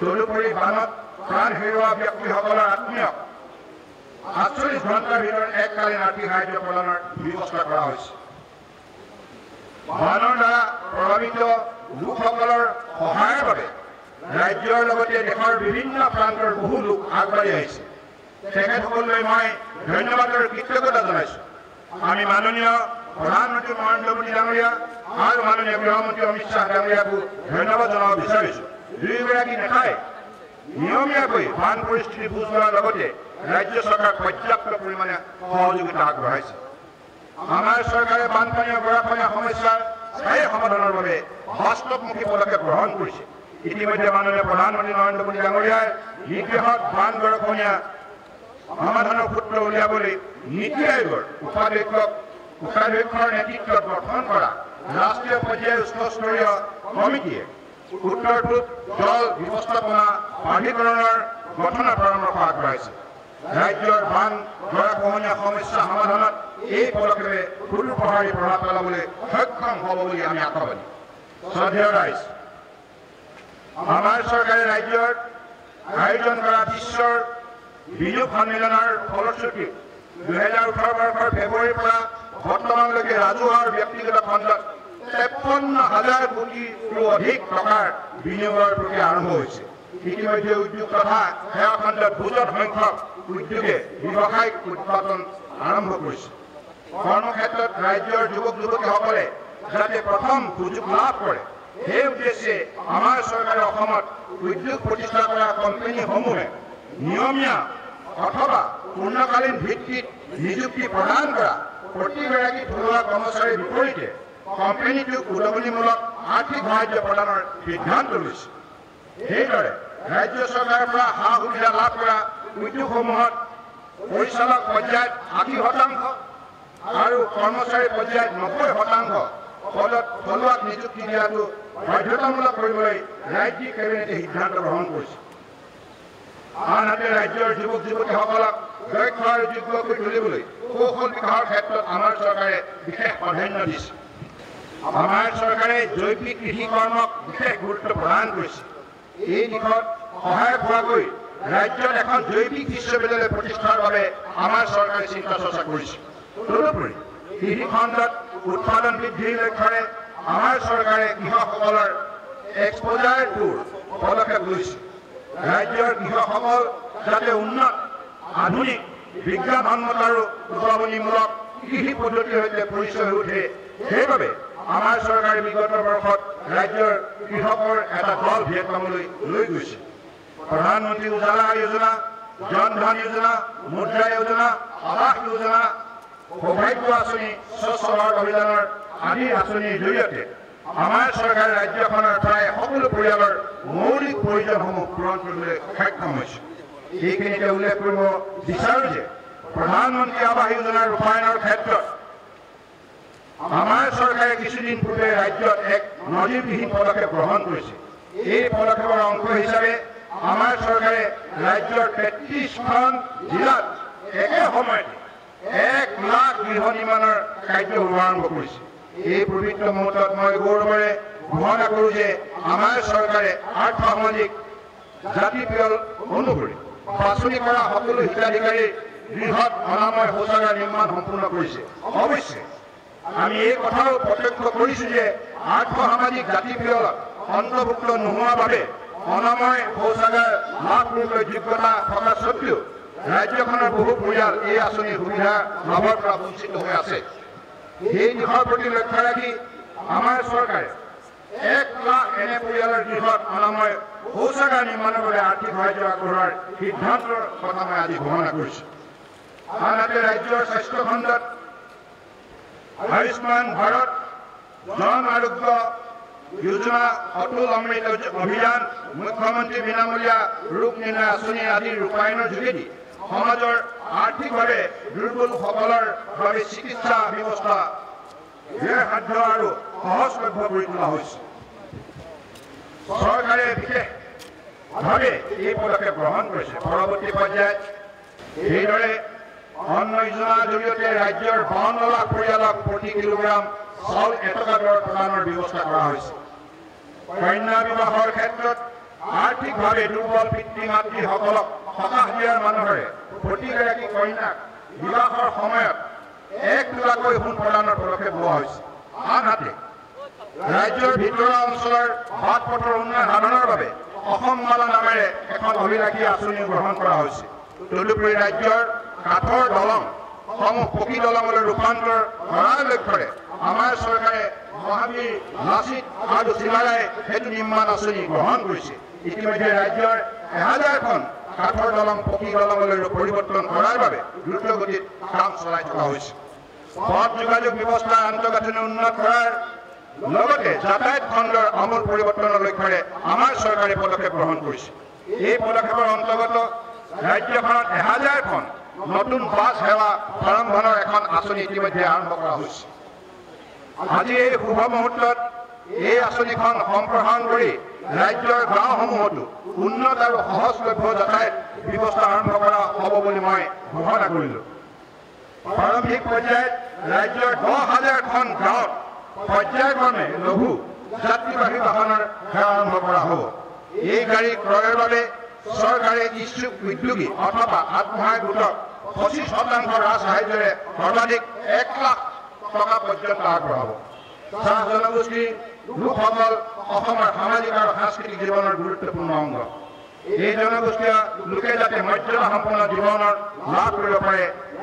তদুপৰি বানত প্ৰাণ হেৰুওৱা ব্যক্তিসকলৰ আত্মীয়ক আঠচল্লিছ ঘণ্টাৰ ভিতৰত এককালীন আৰ্থিক সাহায্য প্ৰদানৰ ব্যৱস্থা কৰা হৈছে। বানৰ দ্বাৰা প্ৰভাৱিত লোকসকলৰ সহায়ৰ বাবে ৰাজ্যৰ লগতে দেশৰ বিভিন্ন প্ৰান্তৰ বহু লোক আগবাঢ়ি আহিছে। তেখেতসকললৈ মই ধন্যবাদ আৰু কৃতজ্ঞতা জনাইছো। আমি মাননীয় প্ৰধানমন্ত্ৰী নৰেন্দ্ৰ মোদী ডাঙৰীয়া আৰু মাননীয় গৃহমন্ত্ৰী অমিত শ্বাহ ডাঙৰীয়াকো ধন্যবাদ জনাব বিচাৰিছো। দুয়োগৰাকী নেতাই নিয়মীয়াকৈ বান পৰিস্থিতি বুজ লোৱাৰ লগতে ৰাজ্য চৰকাৰক পৰ্যাপ্ত পৰিমাণে সহযোগিতা আগবঢ়াইছে। আমাৰ চৰকাৰে বানপানী গৰাখহনীয়া সমস্যাৰ স্থায়ী সমাধানৰ বাবে বাস্তৱমুখী পদক্ষেপ গ্ৰহণ কৰিছে। ইতিমধ্যে মাননীয় প্ৰধানমন্ত্ৰী নৰেন্দ্ৰ মোদী ডাঙৰীয়াৰ নিৰ্দেশত বান গৰাখহনীয়া সমাধানৰ সূত্ৰ উলিয়াবলৈ নীতি আয়োগৰ উপাধ্যক্ষক উপাধ্যক্ষৰ নেতৃত্বত গঠন কৰা ৰাষ্ট্ৰীয় পৰ্যায়ৰ উচ্চস্তৰীয় কমিটিয়ে উত্তৰ পূব জল ব্যৱস্থাপনা প্ৰাধিকৰণৰ গঠনৰ পৰামৰ্শ আগবঢ়াইছে। ৰাজ্যৰ বান গৰাখহনীয়া সমস্যা সমাধানত এই পদক্ষেপে সুদূৰ প্ৰসাৰী প্ৰভাৱ পেলাবলৈ সক্ষম হ'ব বুলি আমি আশাবাদী। শ্ৰদ্ধেয় ৰাইজ আমাৰ চৰকাৰে ৰাজ্যৰ আয়োজন বিনিয়োগ সন্মিলনৰ ফলশ্ৰুতি দুহেজাৰ ওঠৰ বৰ্ষৰ ফেব্ৰুৱাৰীৰ পৰা বৰ্তমানলৈকে ৰাজহুৱা আৰু ব্যক্তিগত খণ্ডত তেপন্ন হাজাৰ কোটিৰো অধিক টকাৰ বিনিয়োগৰ প্ৰক্ৰিয়া আৰম্ভ হৈছে। ইতিমধ্যে উদ্যোগ তথা সেৱা খণ্ডত বুজত সংখ্যক উদ্যোগে ব্যৱসায়িক উৎপাদন আৰম্ভ কৰিছে। কৰ্মক্ষেত্ৰত ৰাজ্যৰ যুৱক যুৱতীসকলে যাতে প্ৰথম সুযোগ লাভ কৰে সেই উদ্দেশ্যে আমাৰ চৰকাৰে অসমত উদ্যোগ প্ৰতিষ্ঠা কৰা কোম্পানীসমূহে নিয়মীয়া অথবা পূৰ্ণকালীন ভিত্তিত নিযুক্তি প্ৰদান কৰা প্ৰতিগৰাকী থলুৱা কৰ্মচাৰীৰ বিপৰীতে কোম্পানীটোক উদগনিমূলক আৰ্থিক সাহায্য প্ৰদানৰ সিদ্ধান্ত লৈছে সেইদৰে ৰাজ্য চৰকাৰৰ পৰা সা সুবিধা লাভ কৰা উদ্যোগসমূহত পৰিচালক পৰ্যায়ত আশী শতাংশ আৰু কৰ্মচাৰী পৰ্যায়ত নব্বৈ শতাংশ পদত থলুৱাক নিযুক্তি দিয়াটো বাধ্যতামূলক কৰিবলৈ ৰাজ্যিক কেবিনেটে সিদ্ধান্ত গ্ৰহণ কৰিছে আনহাতে ৰাজ্যৰ যুৱক যুৱতীসকলক দক্ষ আৰু যোগ্য কৰি তুলিবলৈ কৌশল বিকাশৰ ক্ষেত্ৰত আমাৰ চৰকাৰে বিশেষ প্ৰাধান্য দিছে আমাৰ চৰকাৰে জৈৱিক কৃষি কৰ্মক বিশেষ গুৰুত্ব প্ৰদান কৰিছে। এই দিশত সহায় হোৱাকৈ ৰাজ্যত এখন জৈৱিক বিশ্ববিদ্যালয় প্ৰতিষ্ঠাৰ বাবে আমাৰ চৰকাৰে চিন্তা চৰ্চা কৰিছে। তদুপৰি কৃষি খণ্ডত উৎপাদন বৃদ্ধিৰ লক্ষ্যৰে আমাৰ চৰকাৰে কৃষকসকলৰ এক্সপ'জাৰ টুৰ পদক্ষেপ লৈছে। ৰাজ্যৰ কৃষকসকল যাতে উন্নত আধুনিক বিজ্ঞানসন্মত আৰু উদ্ভাৱনীমূলক কৃষি পদ্ধতিৰ সৈতে পৰিচয় হৈ উঠে সেইবাবে আমাৰ চৰকাৰে বিগত বৰ্ষত ৰাজ্যৰ কৃষকৰ এটা দল ভিয়েটনামলৈ লৈ গৈছে। প্ৰধানমন্ত্ৰী উজালা যোজনা জন ধন যোজনা মুদ্ৰা যোজনা আৱাস যোজনা সৌভাগ্য আঁচনি স্বচ্ছ ভাৰত অভিযানৰ আদি আঁচনিৰ জৰিয়তে আমাৰ চৰকাৰে ৰাজ্যখনৰ প্ৰায় সকলো পৰিয়ালৰ মৌলিক প্ৰয়োজনসমূহ পূৰণ কৰিবলৈ সক্ষম হৈছে। এইখিনিতে উল্লেখ কৰিব বিচাৰো যে প্ৰধানমন্ত্ৰী আৱাস যোজনাৰ ৰূপায়ণৰ ক্ষেত্ৰত আমাৰ চৰকাৰে কিছুদিন পূৰ্বে ৰাজ্যত এক নজিৰবিহীন পদক্ষেপ গ্ৰহণ কৰিছে। এই পদক্ষেপৰ অংশ হিচাপে আমাৰ চৰকাৰে ৰাজ্যৰ তেত্ৰিছখন জিলাত একে সময়তে এক লাখ গৃহ নিৰ্মাণৰ কাৰ্য শুভাৰম্ভ কৰিছে। এই পবিত্ৰ মুহূৰ্তত মই গৌৰৱেৰে ঘোষণা কৰোঁ যে আমাৰ চৰকাৰে আৰ্থ সামাজিক জাতি পিয়ল অনুসৰি বাছনি কৰা সকলো হিতাধিকাৰীৰ বৃহৎ অনাময় শৌচাগাৰ নিৰ্মাণ সম্পূৰ্ণ কৰিছে। অৱশ্যে আমি এই কথাও প্ৰত্যক্ষ কৰিছো যে আৰ্থ সামাজিক জাতি পিয়লত অন্তৰ্ভুক্ত নোহোৱাৰ বাবে অনাময় শৌচাগাৰ লাভ কৰিবলৈ যোগ্যতা থকা স্বত্বেও ৰাজ্যখনৰ বহু পৰিয়াল এই আঁচনিৰ সুবিধা লাভৰ পৰা বঞ্চিত হৈ আছে। সেই দিশৰ প্ৰতি লক্ষ্য ৰাখি আমাৰ চৰকাৰে এক লাখ এনে পৰিয়ালৰ গৃহত অনাময় শৌচাগাৰ নিৰ্মাণৰ বাবে আৰ্থিক সাহায্য আগবঢ়োৱাৰ সিদ্ধান্তৰ কথা মই আজি ঘোষণা কৰিছো। আনহাতে ৰাজ্যৰ স্বাস্থ্য খণ্ডত আয়ুষ্মান ভাৰত জন আৰোগ্য যোজনা অটল অমৃত অভিযান মুখ্যমন্ত্ৰী বিনামূলীয়া ৰোগ নিৰ্ণয় আঁচনি আদিৰ ৰূপায়ণৰ যোগেদি সমাজৰ আৰ্থিকভাৱে দুৰ্বলসকলৰ বাবে চিকিৎসা ব্যৱস্থা ব্যয়সাধ্য আৰু সহজলভ্য কৰি তোলা হৈছে চৰকাৰে বিশেষভাৱে এই পদক্ষেপ গ্ৰহণ কৰিছে পৰৱৰ্তী পৰ্যায়ত এইদৰে অন্ন যোজনাৰ জৰিয়তে ৰাজ্যৰ বাৱন্ন লাখ পৰিয়ালক প্ৰতি কিলোগ্ৰাম চাউল এটকা দৰ প্ৰদানৰ ব্যৱস্থা কৰা হৈছে। কন্যা বিবাহৰ ক্ষেত্ৰত আৰ্থিকভাৱে দুৰ্বল পিতৃ মাতৃসকলক সকাহ দিয়াৰ মানুহৰে প্ৰতিগৰাকী কন্যাক বিবাহৰ সময়ত এক টকাকৈ সোণ প্ৰদানৰ পদক্ষেপ লোৱা হৈছে। আনহাতে ৰাজ্যৰ ভিতৰুৱা অঞ্চলৰ বাট পথৰ উন্নয়ন সাধনৰ বাবে অসম মালা নামেৰে এখন অভিলাষী আঁচনি গ্ৰহণ কৰা হৈছে। তদুপৰি ৰাজ্যৰ কাঠৰ দলং সমূহ পকী দলঙলৈ ৰূপান্তৰ কৰাৰ লক্ষ্যৰে আমাৰ চৰকাৰে মহাবীৰ লাচিত আৰু চিলাৰাই সেতু নিৰ্মাণ আঁচনি গ্ৰহণ কৰিছে। ইতিমধ্যে ৰাজ্যৰ এহাজাৰখন কাঠৰ দলং পকী দলঙলৈ পৰিৱৰ্তন কৰাৰ বাবে দ্ৰুতগতিত কাম চলাই থকা হৈছে। পথ যোগাযোগ ব্যৱস্থাৰ আন্তঃগাঁথনি উন্নত কৰাৰ লগতে যাতায়াত খণ্ডৰ আমূল পৰিৱৰ্তনৰ লক্ষ্যৰে আমাৰ চৰকাৰে পদক্ষেপ গ্ৰহণ কৰিছে। এই পদক্ষেপৰ অন্তৰ্গত ৰাজ্যখনত এহাজাৰখন নতুন বাছ সেৱা আৰম্ভণৰ এখন আঁচনি ইতিমধ্যে আৰম্ভ কৰা হৈছে। আজি এই শুভ মুহূৰ্তত এই আঁচনিখন সম্প্ৰসাৰণ কৰি ৰাজ্যৰ গাঁওসমূহতো উন্নত আৰু সহজলভ্য যাতায়াত ব্যৱস্থা আৰম্ভ কৰা হ'ব বুলি মই ঘোষণা কৰিলোঁ। প্ৰাৰম্ভিক পৰ্যায়ত ৰাজ্যৰ দহ হাজাৰখন গাঁৱত পৰ্যায়ক্ৰমে লঘু যাত্ৰীবাহী বাহনৰ সেৱা আৰম্ভ কৰা হ'ব। এই গাড়ী ক্ৰয়ৰ বাবে চৰকাৰে ইচ্ছুক উদ্যোগী অথবা আত্মসহায়ক গোটক পঁচিছ শতাংশ ৰাজ সাহায্যৰে সৰ্বাধিক এক লাখ টকা পৰ্যন্ত আগবঢ়াব। চাহ জনগোষ্ঠীৰ লোকসকল অসমৰ সামাজিক আৰু সাংস্কৃতিক জীৱনৰ গুৰুত্বপূৰ্ণ অংগ। এই জনগোষ্ঠীয় লোকে যাতে মৰ্যাদা সম্পন্ন জীৱনৰ লাভ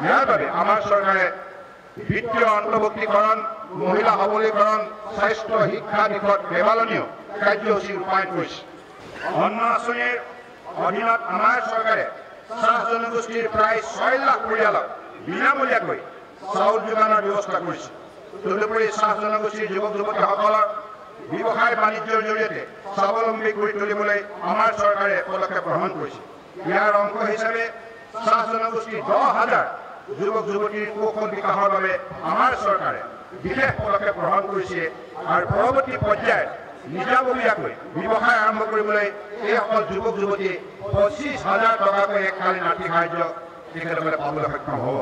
ইয়াৰ বাবে আমাৰ চৰকাৰে বিত্তীয় অন্তৰ্ভুক্তিকৰণ মহিলা সবলীকৰণ স্বাস্থ্য শিক্ষা দিশত কেইবালনীয় কাৰ্যসূচী ৰূপায়ণ কৰিছে। অন্ন আঁচনিৰ অধীনত আমাৰ চৰকাৰে চাহ জনগোষ্ঠীৰ প্ৰায় ছয় লাখ পৰিয়ালক বিনামূলীয়াকৈ চাউল যোগানৰ ব্যৱস্থা কৰিছে তদুপৰি চাহ জনগোষ্ঠীৰ যুৱক যুৱতীসকলৰ ব্যৱসায় বাণিজ্যৰ জৰিয়তে স্বাৱলম্বী কৰি তুলিবলৈ আমাৰ চৰকাৰে পদক্ষেপ গ্ৰহণ কৰিছে ইয়াৰ অংশ হিচাপে চাহ জনগোষ্ঠীৰ দহ হাজাৰ যুৱক যুৱতীৰ কৌশল বিকাশৰ বাবে আমাৰ চৰকাৰে বিশেষ পদক্ষেপ গ্ৰহণ কৰিছে আৰু পৰৱৰ্তী পৰ্যায়ত নিজাববীয়াকৈ ব্যৱসায় আৰম্ভ কৰিবলৈ এইসকল যুৱক যুৱতীয়ে পঁচিছ হাজাৰ টকাকৈ এককালীন আৰ্থিক সাহায্য তেখেতসকলে পাবলৈ সক্ষম হ'ব।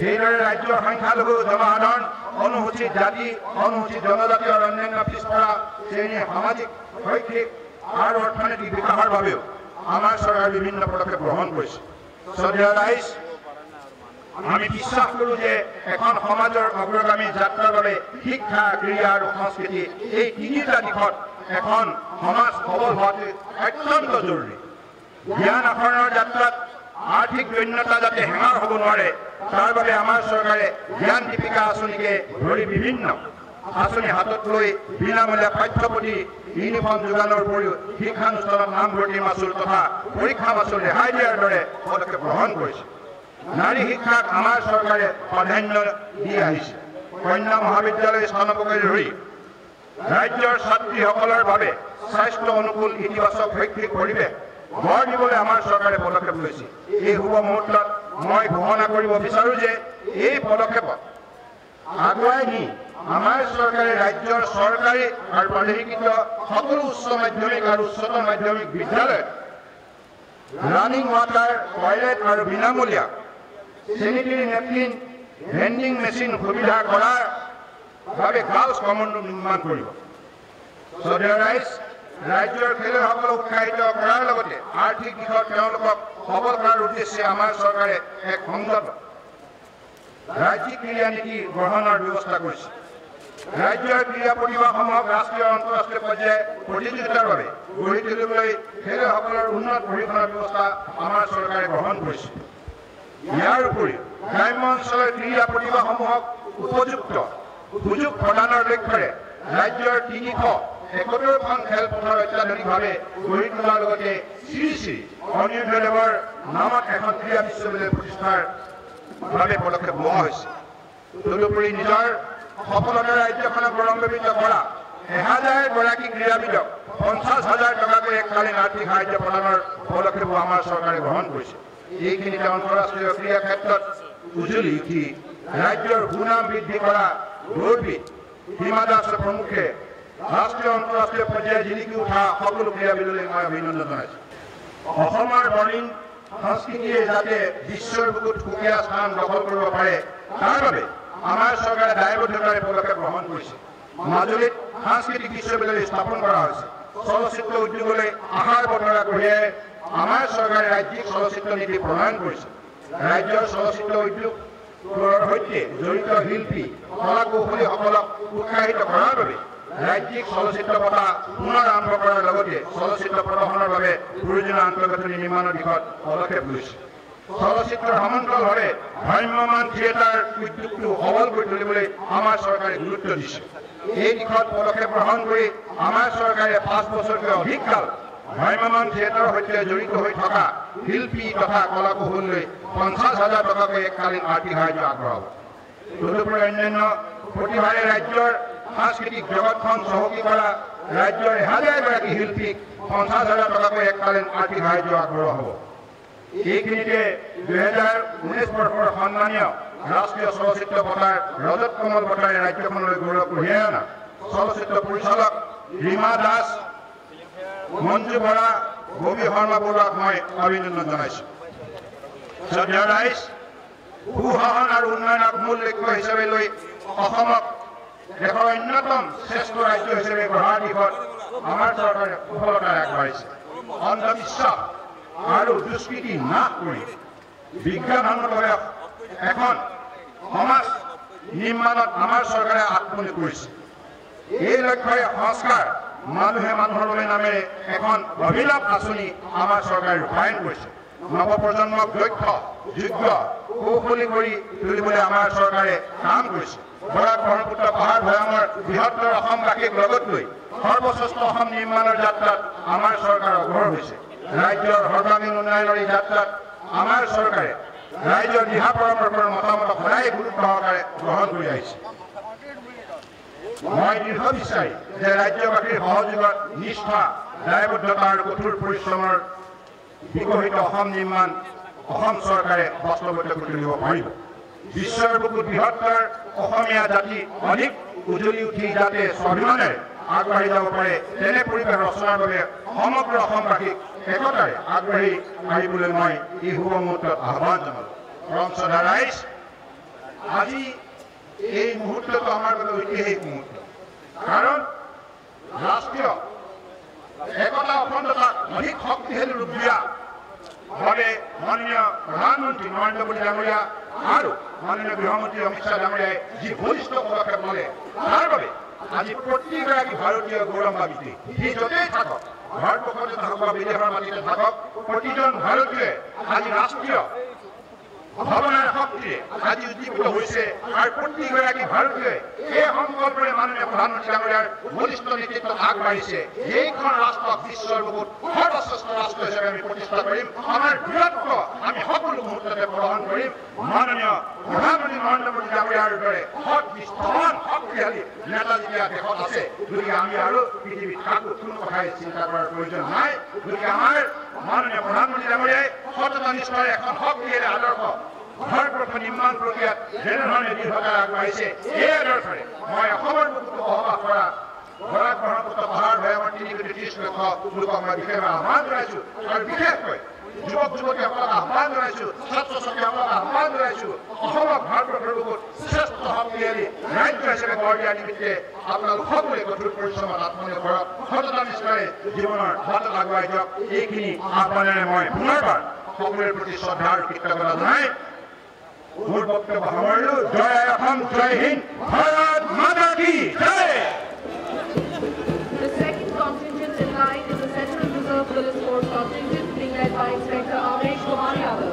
সেইদৰে ৰাজ্যৰ সংখ্যালঘু জনসাধাৰণ অনুসূচিত জাতি অনুসূচিত জনজাতি আৰু অন্যান্য পিছপৰা শ্ৰেণীৰ সামাজিক শৈক্ষিক আৰু অৰ্থনৈতিক বিকাশৰ বাবেও আমাৰ চৰকাৰে বিভিন্ন পদক্ষেপ গ্ৰহণ কৰিছে। শ্ৰদ্ধেয় ৰাইজ আমি বিশ্বাস কৰোঁ যে এখন সমাজৰ অগ্ৰগামী যাত্ৰাৰ বাবে শিক্ষা ক্ৰীড়া আৰু সংস্কৃতি এই তিনিটা দিশত এখন সমাজ সবল হোৱাটো অত্যন্ত জৰুৰী। জ্ঞান আহৰণৰ যাত্ৰাত আৰ্থিক দৈন্যতা যাতে হেঙাৰ হ'ব নোৱাৰে তাৰ বাবে আমাৰ চৰকাৰে জ্ঞান দীপিকা আঁচনিকে ধৰি বিভিন্ন আঁচনি হাতত লৈ বিনামূলীয়া পাঠ্যপুথি ইউনিফৰ্ম যোগানৰ উপৰিও শিক্ষানুষ্ঠানত নামভৰ্তি মাচুল তথা পৰীক্ষা মাচুল ৰেহাই দিয়াৰ দৰে পদক্ষেপ গ্ৰহণ কৰিছে। নাৰী শিক্ষাক আমাৰ চৰকাৰে প্ৰাধান্য দি আহিছে। কন্যা মহাবিদ্যালয় স্থানককে ধৰি ৰাজ্যৰ ছাত্ৰীসকলৰ বাবে স্বাস্থ্য অনুকূল ইতিবাচক শৈক্ষিক পৰিৱেশ গঢ় দিবলৈ আমাৰ চৰকাৰে পদক্ষেপ লৈছে। এই শুভ মুহূৰ্তত মই ঘোষণা কৰিব বিচাৰো যে এই পদক্ষেপত আগুৱাই নি আমাৰ চৰকাৰে ৰাজ্যৰ চৰকাৰী আৰু প্ৰাদেশিকৃত সকলো উচ্চ মাধ্যমিক আৰু উচ্চতৰ মাধ্যমিক বিদ্যালয়ত ৰানিং ৱাটাৰ টয়লেট আৰু বিনামূলীয়া চেনিটেৰী নেপকিন ভেণ্ডিং মেচিন সুবিধা কৰাৰ বাবে গাৰ্লছ কমন ৰুম নিৰ্মাণ কৰিব। চৌধুৰী ৰাইজ ৰাজ্যৰ খেলুৱৈসকলক উৎসাহিত আৰ্থিক দিশত তেওঁলোকক সবল কৰাৰ উদ্দেশ্যে আমাৰ চৰকাৰে এক সংযত ৰাজ্যিক ক্ৰীড়া নীতি গ্ৰহণৰ ব্যৱস্থা কৰিছে। ৰাজ্যৰ ক্ৰীড়া প্ৰতিভাসমূহক ৰাষ্ট্ৰীয় আন্তঃৰাষ্ট্ৰীয় পৰ্যায়ে প্ৰতিযোগিতাৰ বাবে গঢ়ি তুলিবলৈ খেলুৱৈসকলৰ উন্নত প্ৰশিক্ষণৰ ব্যৱস্থা আমাৰ চৰকাৰে গ্ৰহণ কৰিছে। ইয়াৰ উপৰিও গ্ৰাম্য অঞ্চলৰ ক্ৰীড়া প্ৰতিভাসমূহক উপযুক্ত সুযোগ প্ৰদানৰ লক্ষ্যৰে ৰাজ্যৰ তিনিশ একত্তৰখন খেলপথাৰ অত্যাধুনিকভাৱে গঢ়ি তোলাৰ লগতে শ্ৰী শ্ৰী অনিৰুদ্ধদেৱৰ নামত এখন ক্ৰীড়া বিশ্ববিদ্যালয় প্ৰতিষ্ঠাৰ বাবে পদক্ষেপ লোৱা হৈছে। তদুপৰি নিজৰ সফলতাৰ ৰাজ্যখনক গৌৰৱান্বিত কৰা এহাজাৰ গৰাকী ক্ৰীড়াবিদক পঞ্চাছ হাজাৰ টকাকৈ এককালীন আৰ্থিক সাহায্য প্ৰদানৰ পদক্ষেপো আমাৰ চৰকাৰে গ্ৰহণ কৰিছে। এইখিনিতে আন্তঃৰাষ্ট্ৰীয় ক্ৰীড়া ক্ষেত্ৰত উজলি উঠি ৰাজ্যৰ সুনাম বৃদ্ধি কৰা দৌৰবিদ হিমা দাস প্ৰমুখে ৰাষ্ট্ৰীয় আন্তঃৰাষ্ট্ৰীয় পৰ্যায়ে জিলিকি উঠা সকলো ক্ৰীড়াবিদলৈ মই অভিনন্দন জনাইছোঁ। বৰ্ণিং সংস্কৃতিয়ে যাতে বিশ্বৰ বুকুত সুকীয়া স্থান দখল কৰিব পাৰে তাৰ বাবে আমাৰ চৰকাৰে দায়বদ্ধতাৰে পদক্ষেপ গ্ৰহণ কৰিছে। মাজুলীত সাংস্কৃতিক বিশ্ববিদ্যালয় স্থাপন কৰা হৈছে। চলচ্চিত্ৰ উদ্যোগলৈ আশাৰ বতৰা কঢ়িয়াই আমাৰ চৰকাৰে ৰাজ্যিক চলচ্চিত্ৰ নীতি প্ৰণয়ন কৰিছে। ৰাজ্যৰ চলচ্চিত্ৰ উদ্যোগৰ সৈতে জড়িত শিল্পী কলা কৌশলীসকলক উৎসাহিত কৰাৰ বাবে ৰাজ্যিক চলচ্চিত্ৰ বঁটা পুনৰ আৰম্ভ কৰাৰ লগতে চলচ্চিত্ৰ প্ৰদৰ্শনৰ বাবে প্ৰয়োজনীয় আন্তঃগাঁথনি নিৰ্মাণৰ দিশত পদক্ষেপ লৈছে। চলচ্চিত্ৰৰ সমান্তৰালভাৱে ভ্ৰাম্যমান থিয়েটাৰ উদ্যোগটো সবল কৰি তুলিবলৈ আমাৰ চৰকাৰে গুৰুত্ব দিছে। এই দিশত পদক্ষেপ গ্ৰহণ কৰি আমাৰ চৰকাৰে পাঁচ বছৰতকৈ অধিক কাল ভ্ৰাম্যমান থিয়েটাৰৰ সৈতে জড়িত হৈ থকা শিল্পী তথা কলা কৌশললৈ পঞ্চাছ হাজাৰ টকাকৈ এককালীন আৰ্থিক সাহায্য আগবঢ়াব তদুপৰি অন্যান্য প্ৰতিভাৰে ৰাজ্যৰ সাংস্কৃতিক জগতখন চহকী কৰা ৰাজ্যৰ এহাজাৰগৰাকী শিল্পীক পঞ্চাছ হাজাৰ টকাকৈ এককালীন আৰ্থিক সাহায্য আগবঢ়োৱা হ'ব। এইখিনিতে দুহেজাৰ ঊনৈছ বৰ্ষৰ সন্মানীয় ৰাষ্ট্ৰীয় চলচ্চিত্ৰ বঁটাৰ ৰজত কমল বঁটাৰে ৰাজ্যখনলৈ গৌৰৱ কঢ়িয়াই অনা চলচ্চিত্ৰ পৰিচালক ৰীমা দাস মঞ্জু বৰা ভূমি শৰ্মা বৰুৱাক মই অভিনন্দন জনাইছোঁ। শ্ৰদ্ধেয় ৰাইজ সুশাসন আৰু উন্নয়নক মূল লক্ষ্য হিচাপে লৈ অসমক দেশৰ অন্যতম শ্ৰেষ্ঠ ৰাজ্য হিচাপে গঢ়াৰ দিশত আমাৰ চৰকাৰে সফলতাৰে আগবাঢ়িছে অন্ধবিশ্বাস আৰু দুষ্কৃতি নাশ কৰি বিজ্ঞানসন্মতভাৱে এখন সমাজ নিৰ্মাণত আমাৰ চৰকাৰে আত্মনিয়োগ কৰিছে। এই লক্ষ্যৰে সংস্কাৰ মানুহে মানুহৰ বাবে নামেৰে এখন অভিনৱ আঁচনি আমাৰ চৰকাৰে ৰূপায়ণ কৰিছে। নৱপ্ৰজন্মক দক্ষ যোগ্য কৌশলী কৰি তুলিবলৈ আমাৰ চৰকাৰে কাম কৰিছে। বৰাক ব্ৰহ্মপুত্ৰ পাহাৰ ভৈয়ামৰ বৃহত্তৰ অসমবাসীক লগত লৈ সৰ্বশ্ৰেষ্ঠ অসম নিৰ্মাণৰ যাত্ৰাত আমাৰ চৰকাৰ অগ্ৰসৰ হৈছে। ৰাজ্যৰ সৰ্বাংগীন উন্নয়নৰ এই যাত্ৰাত আমাৰ চৰকাৰে ৰাইজৰ দিহা পৰামৰ্শৰ মতামতক সদায় গুৰুত্ব সহকাৰে গ্ৰহণ কৰি আহিছে। মই দৃঢ় বিচাৰি যে ৰাজ্যবাসীৰ সহযোগত নিষ্ঠা দায়বদ্ধতা আৰু কঠোৰ পৰিশ্ৰমৰ বিকশিত অসম নিৰ্মাণ অসম চৰকাৰে বাস্তৱত কৰি তুলিব পাৰিব। বিশ্বৰ বুকুত বৃহত্তৰ অসমীয়া জাতি অধিক উজলি উঠি যাতে স্বাভিমানেৰে আগবাঢ়ি যাব পাৰে তেনে পৰিৱেশ ৰচনাৰ বাবে সমগ্ৰ অসমবাসীক একতাৰে আগবাঢ়ি আহিবলৈ মই এই শুভ মুহূৰ্তত আহ্বান জনালোঁ। ৰাইজ আজি এই মুহূৰ্তটো আমাৰ বাবে ঐতিহাসিক মুহূৰ্ত। কাৰণ ৰাষ্ট্ৰীয় একতা অখণ্ডতাক অধিক শক্তিশালী ৰূপ দিয়া বাবে মাননীয় প্ৰধানমন্ত্ৰী নৰেন্দ্ৰ মোদী ডাঙৰীয়া আৰু মাননীয় গৃহমন্ত্ৰী অমিত শ্বাহ ডাঙৰীয়াই যি বলিষ্ঠ পদক্ষেপ ল'লে তাৰ বাবে আজি প্ৰতিগৰাকী ভাৰতীয় গৌৰৱান্বিত সি য'তেই থাকক ভাৰতবৰ্ষতে থাকক বা বিদেশৰ মাটিতে থাকক প্ৰতিজন ভাৰতীয়ই আজি ৰাষ্ট্ৰীয় ভাৱনাৰ শক্তিৰে আজি উদ্দীপিত হৈছে। আৰু প্ৰতিগৰাকী ভাৰতীয়ই এই সংকল্পৰে মাননীয় প্ৰধানমন্ত্ৰী ডাঙৰীয়াৰ বলিষ্ঠ নেতৃত্বত আগবাঢ়িছে। এইখন ৰাষ্ট্ৰক বিশ্বৰ বুকুত সৰ্বশ্ৰেষ্ঠ ৰাষ্ট্ৰ হিচাপে আমি প্ৰতিষ্ঠা কৰিম। আমাৰ বীৰত্ব আমি নিৰ্মাণ প্ৰক্ৰিয়াত যেনেধৰণে দীৰ্ঘতাৰে আগবাঢ়িছে এই আদৰ্শৰে মই অসমৰ বুকুত বসবাস কৰা বৰাক ব্ৰহ্মপুত্ৰ পাহাৰ হৈ আমাৰ তিনি কোটি ত্ৰিছ লক্ষ লোকক মই বিশেষভাৱে আহ্বান জনাইছো আৰু বিশেষকৈ যুৱক যুৱতীসকলক আহ্বান জনাইছো ছাত্ৰ ছাত্ৰীসকলক আহ্বান জনাইছো অসমক ভাৰতবৰ্ষৰ বুকুত শ্ৰেষ্ঠ শক্তিশালী ৰাজ্য হিচাপে গঢ় দিয়াৰ নিমিত্তে আপোনালোক সকলোৱে কঠোৰ পৰিশ্ৰমত সততা নিষ্ঠাৰে জীৱনৰ বাটত আগুৱাই যাওক এইখিনি আহ্বানেৰে মই পুনৰবাৰ সকলোৰে প্ৰতি শ্ৰদ্ধা আৰু কৃতজ্ঞতা জনাই মোৰ বক্তব্য সামৰিলো জয় অসম জয় হিন্দ ভাৰত মাতা কি জয়! Feinspector Armin Romaniabe.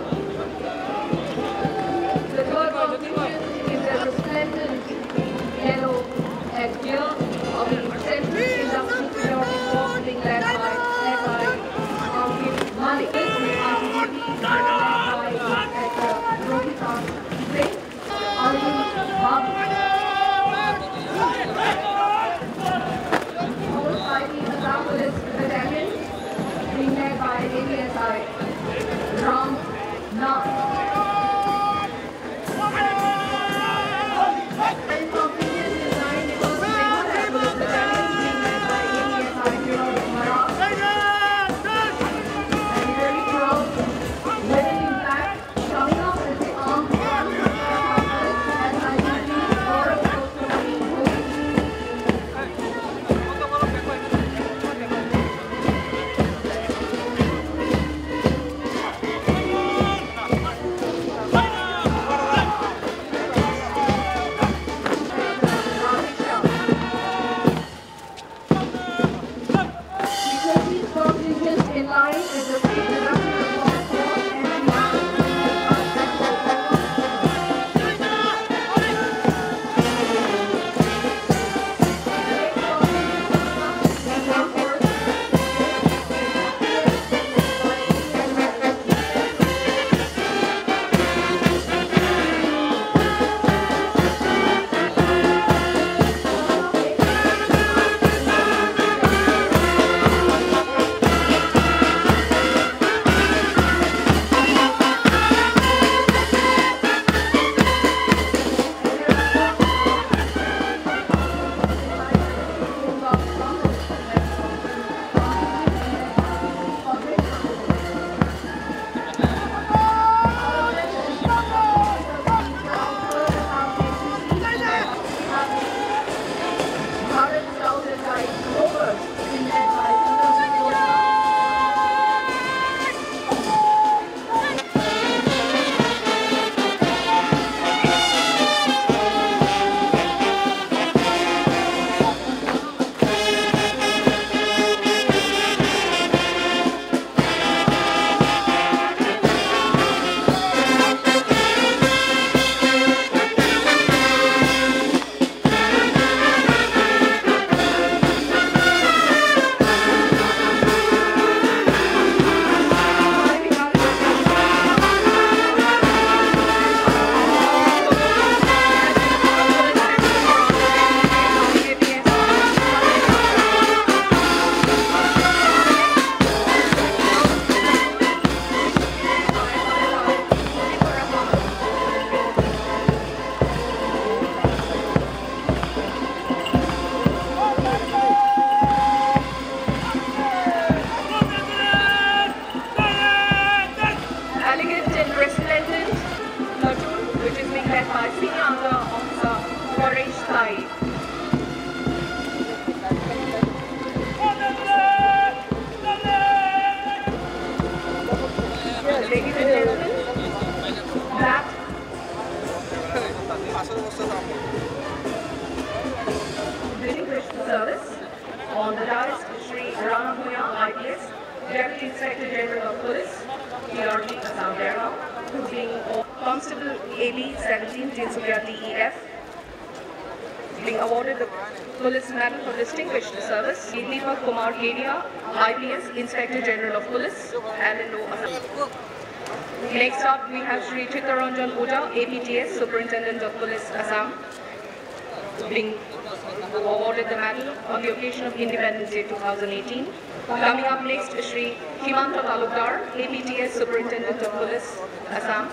APTS, Superintendent of Police, Assam,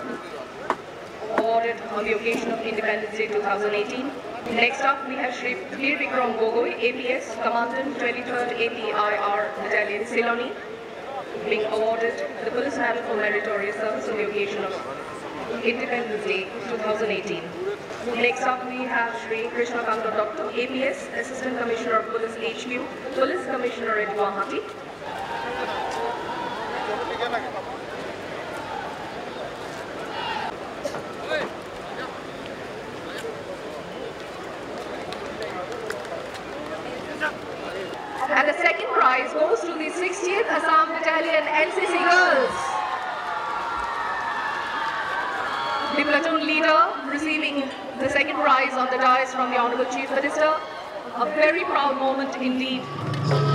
awarded on the occasion of Independence Day 2018. Next up, we have Sri Veer Vikram Gogoi, APS, Commandant 23rd APIR Battalion, Siloni, being awarded the Police Medal for Meritorious Service on the occasion of Independence Day 2018. Next up, we have Sri Krishna Kanta Doctor, APS, Assistant Commissioner of Police HQ, Police Commissioner at Guwahati. And the second prize goes to the 60th Assam Battalion NCC Girls. The platoon leader receiving the second prize on the dais from the Honorable Chief Minister. A very proud moment indeed.